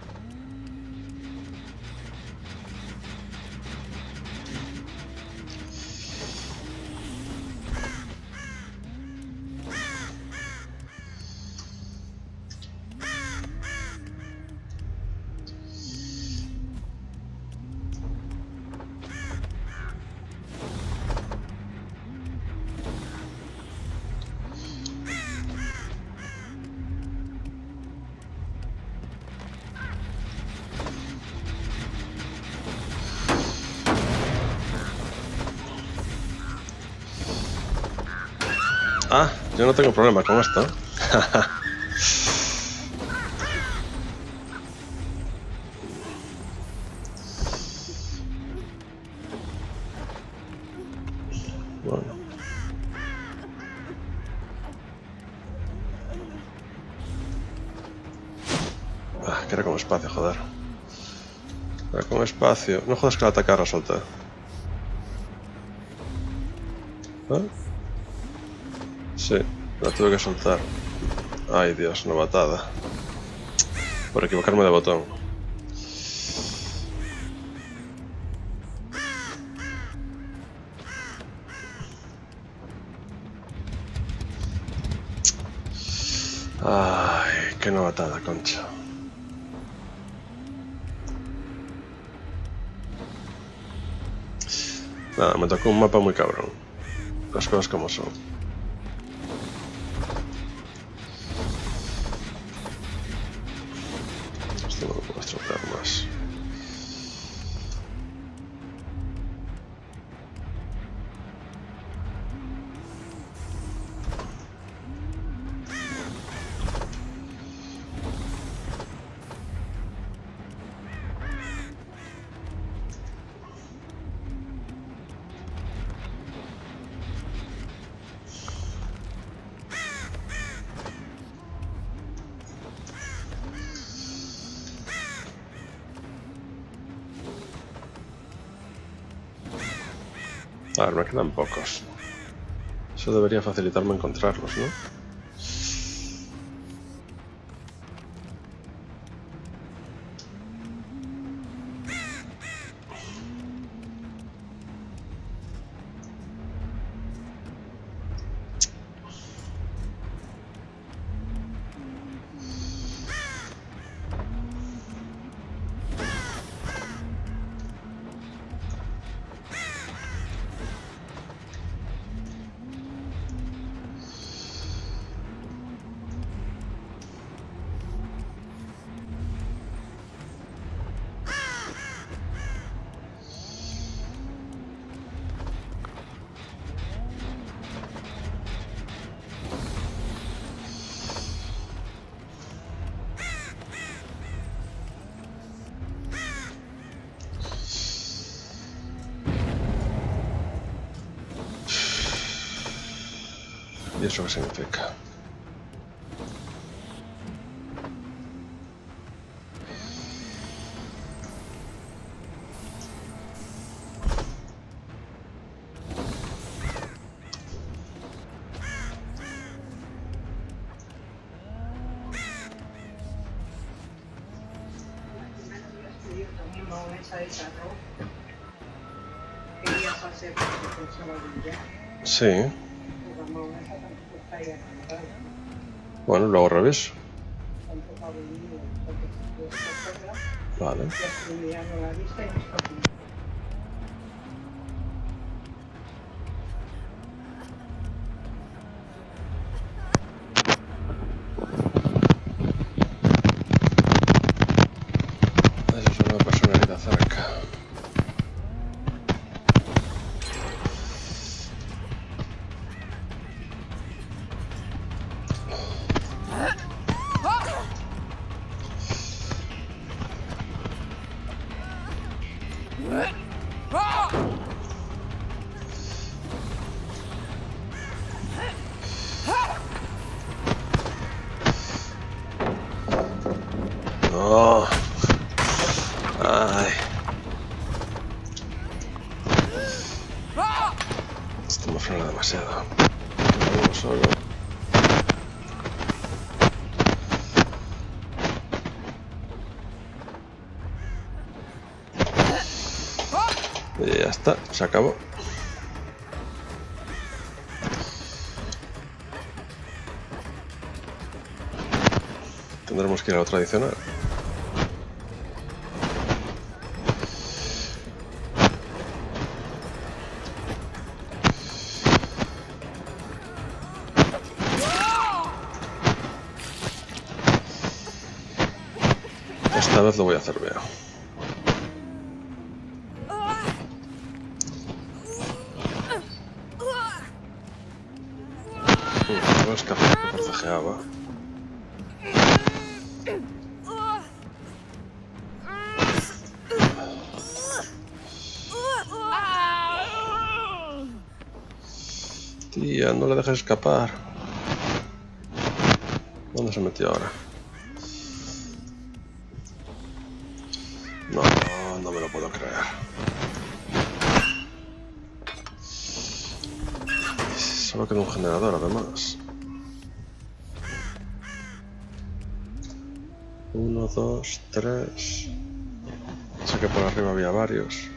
[SPEAKER 1] Problema con esto. bueno. Ah, que era con espacio, joder. Era con espacio. No jodas que la atacar a soltar. ¿Eh? Sí, la tuve que soltar. Ay Dios, una batada. Por equivocarme de botón. Ay, qué novatada, concha. Nada, me tocó un mapa muy cabrón. Las cosas como son. Quedan pocos. Eso debería facilitarme encontrarlos, ¿no?
[SPEAKER 2] Hacer con Sabadell,
[SPEAKER 1] Sí.
[SPEAKER 2] Mirando la lista y
[SPEAKER 1] se acabó. Tendremos que ir a lo tradicional. Esta vez lo voy a hacer bien. Escapar. ¿Dónde se metió ahora? No, no me lo puedo creer. Solo queda un generador además. Uno, dos, tres. Sé que por arriba había varios.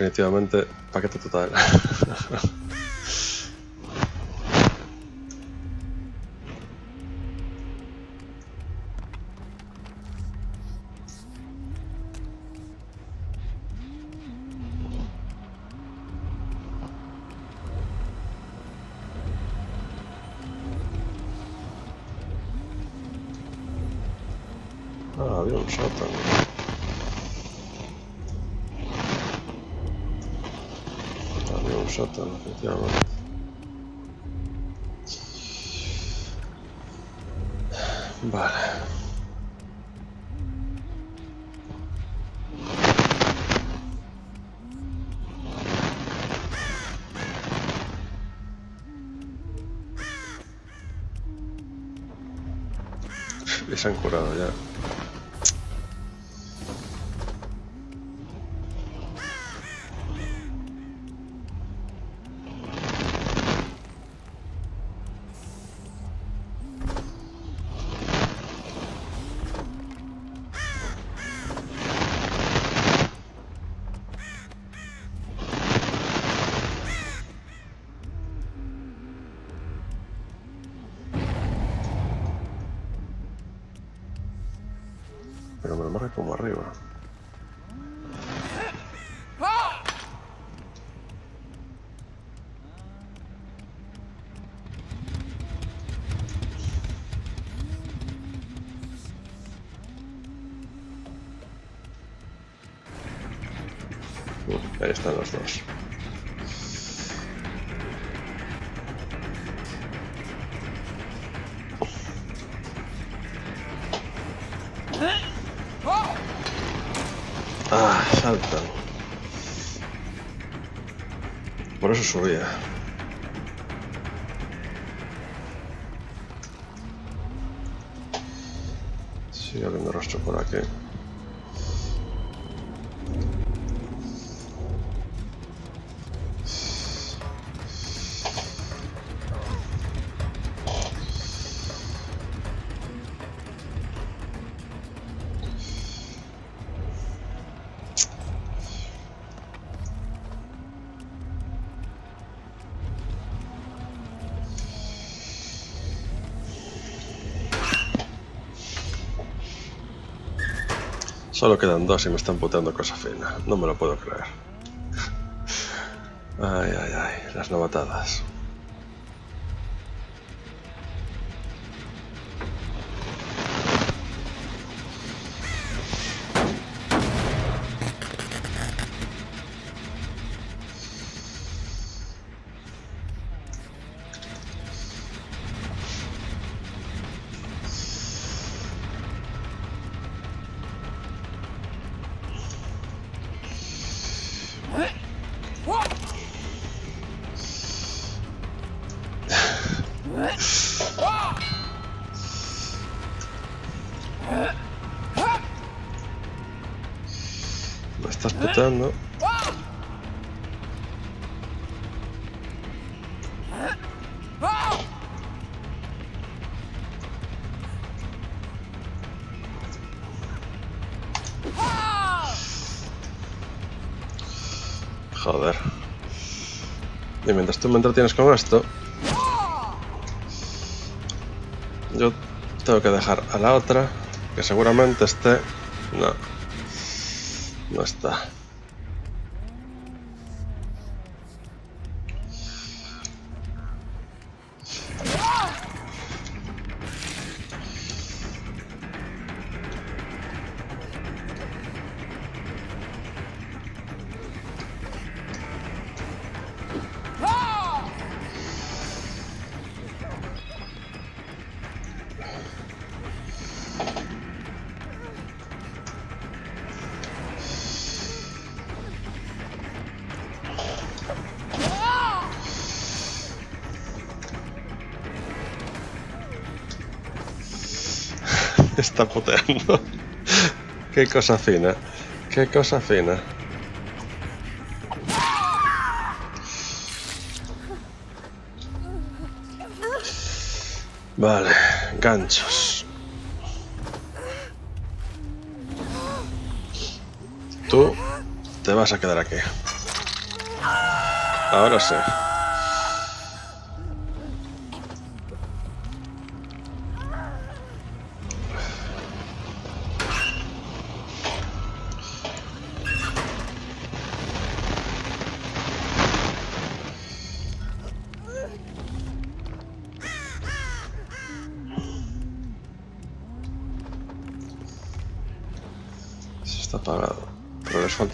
[SPEAKER 1] Definitivamente paquete total. Ah, había un sótano. Efectivamente. Vale. Se han curado ya. Por eso Solo quedan dos y me están puteando cosa fina. No me lo puedo creer. Ay, ay, ay. Las novatadas. Joder. Y mientras tú me entretienes con esto, yo tengo que dejar a la otra, que seguramente esté... No. No está cosa fina. Qué cosa fina. Vale, ganchos. Tú te vas a quedar aquí. Ahora sí.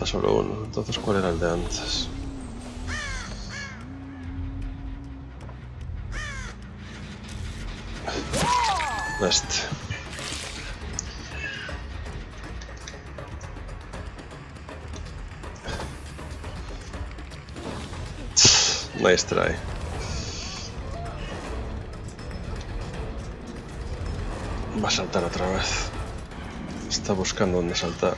[SPEAKER 1] Solo uno. Entonces, ¿cuál era el de antes? Este. Nice try. Va a saltar otra vez. Está buscando dónde saltar.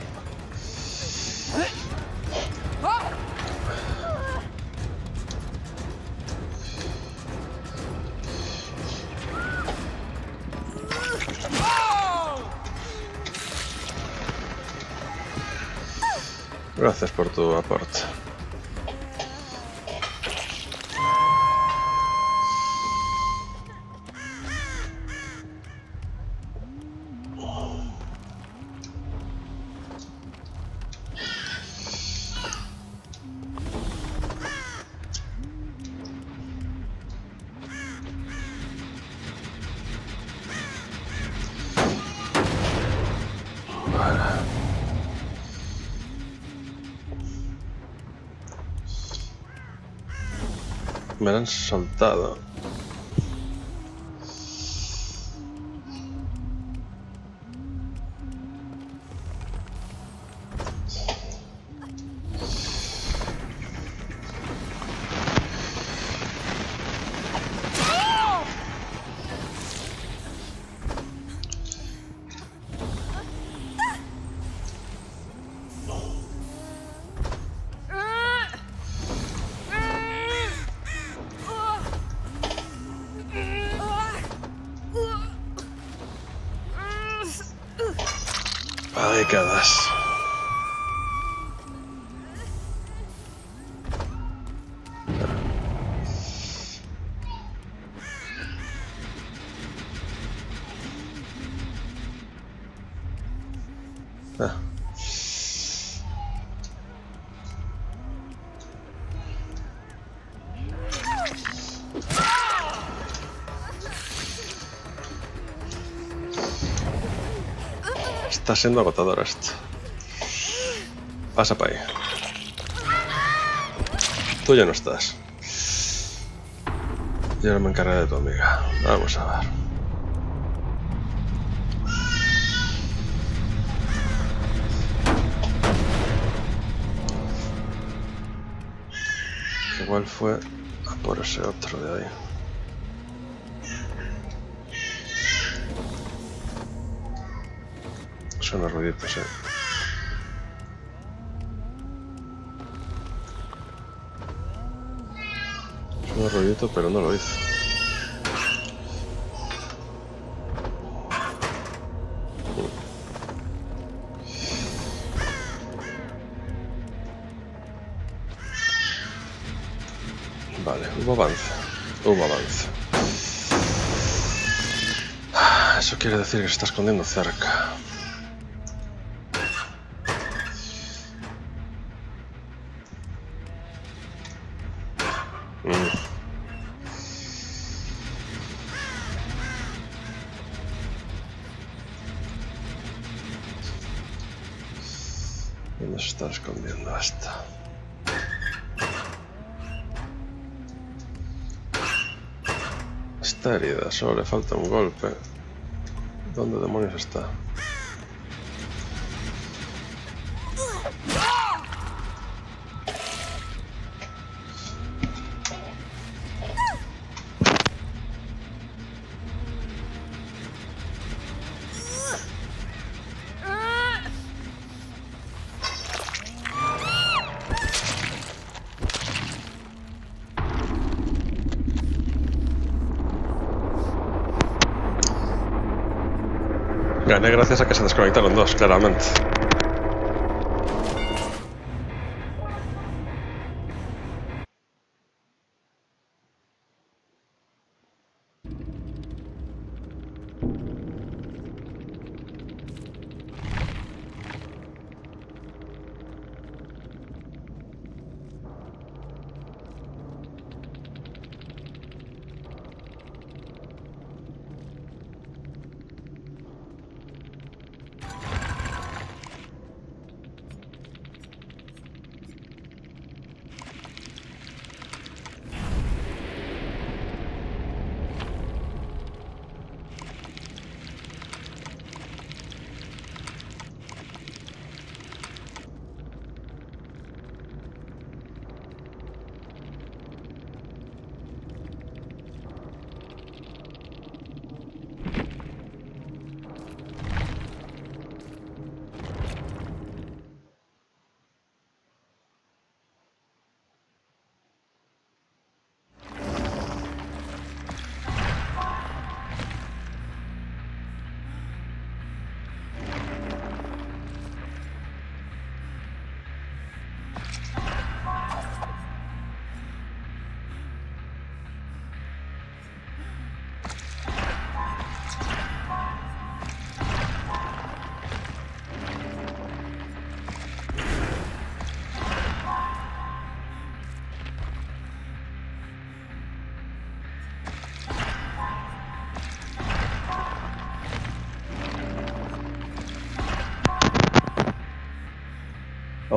[SPEAKER 1] Gracias por tu aporte. Me han soltado. Siendo agotador esto. Pasa para ahí. Tú ya no estás. Yo ahora me encargaré de tu amiga. Vamos a ver. Igual fue a por ese otro de ahí. Suena ruiditos, eh. Suena ruidito, pero no lo hizo. Vale, hubo avance. Hubo avance. Eso quiere decir que se está escondiendo cerca. ¿Dónde se está escondiendo esta? Está herida, solo le falta un golpe. ¿Dónde demonios está? Gracias a que se desconectaron dos, claramente.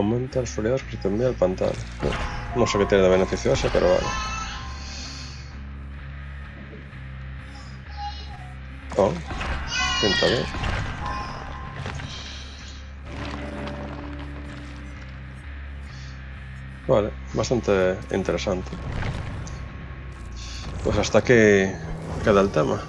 [SPEAKER 1] Aumenta los foliados que se envía al pantano. No, sé qué tiene de beneficio ese, pero vale. Oh, pinta bien. Vale, bastante interesante. Pues hasta aquí queda el tema.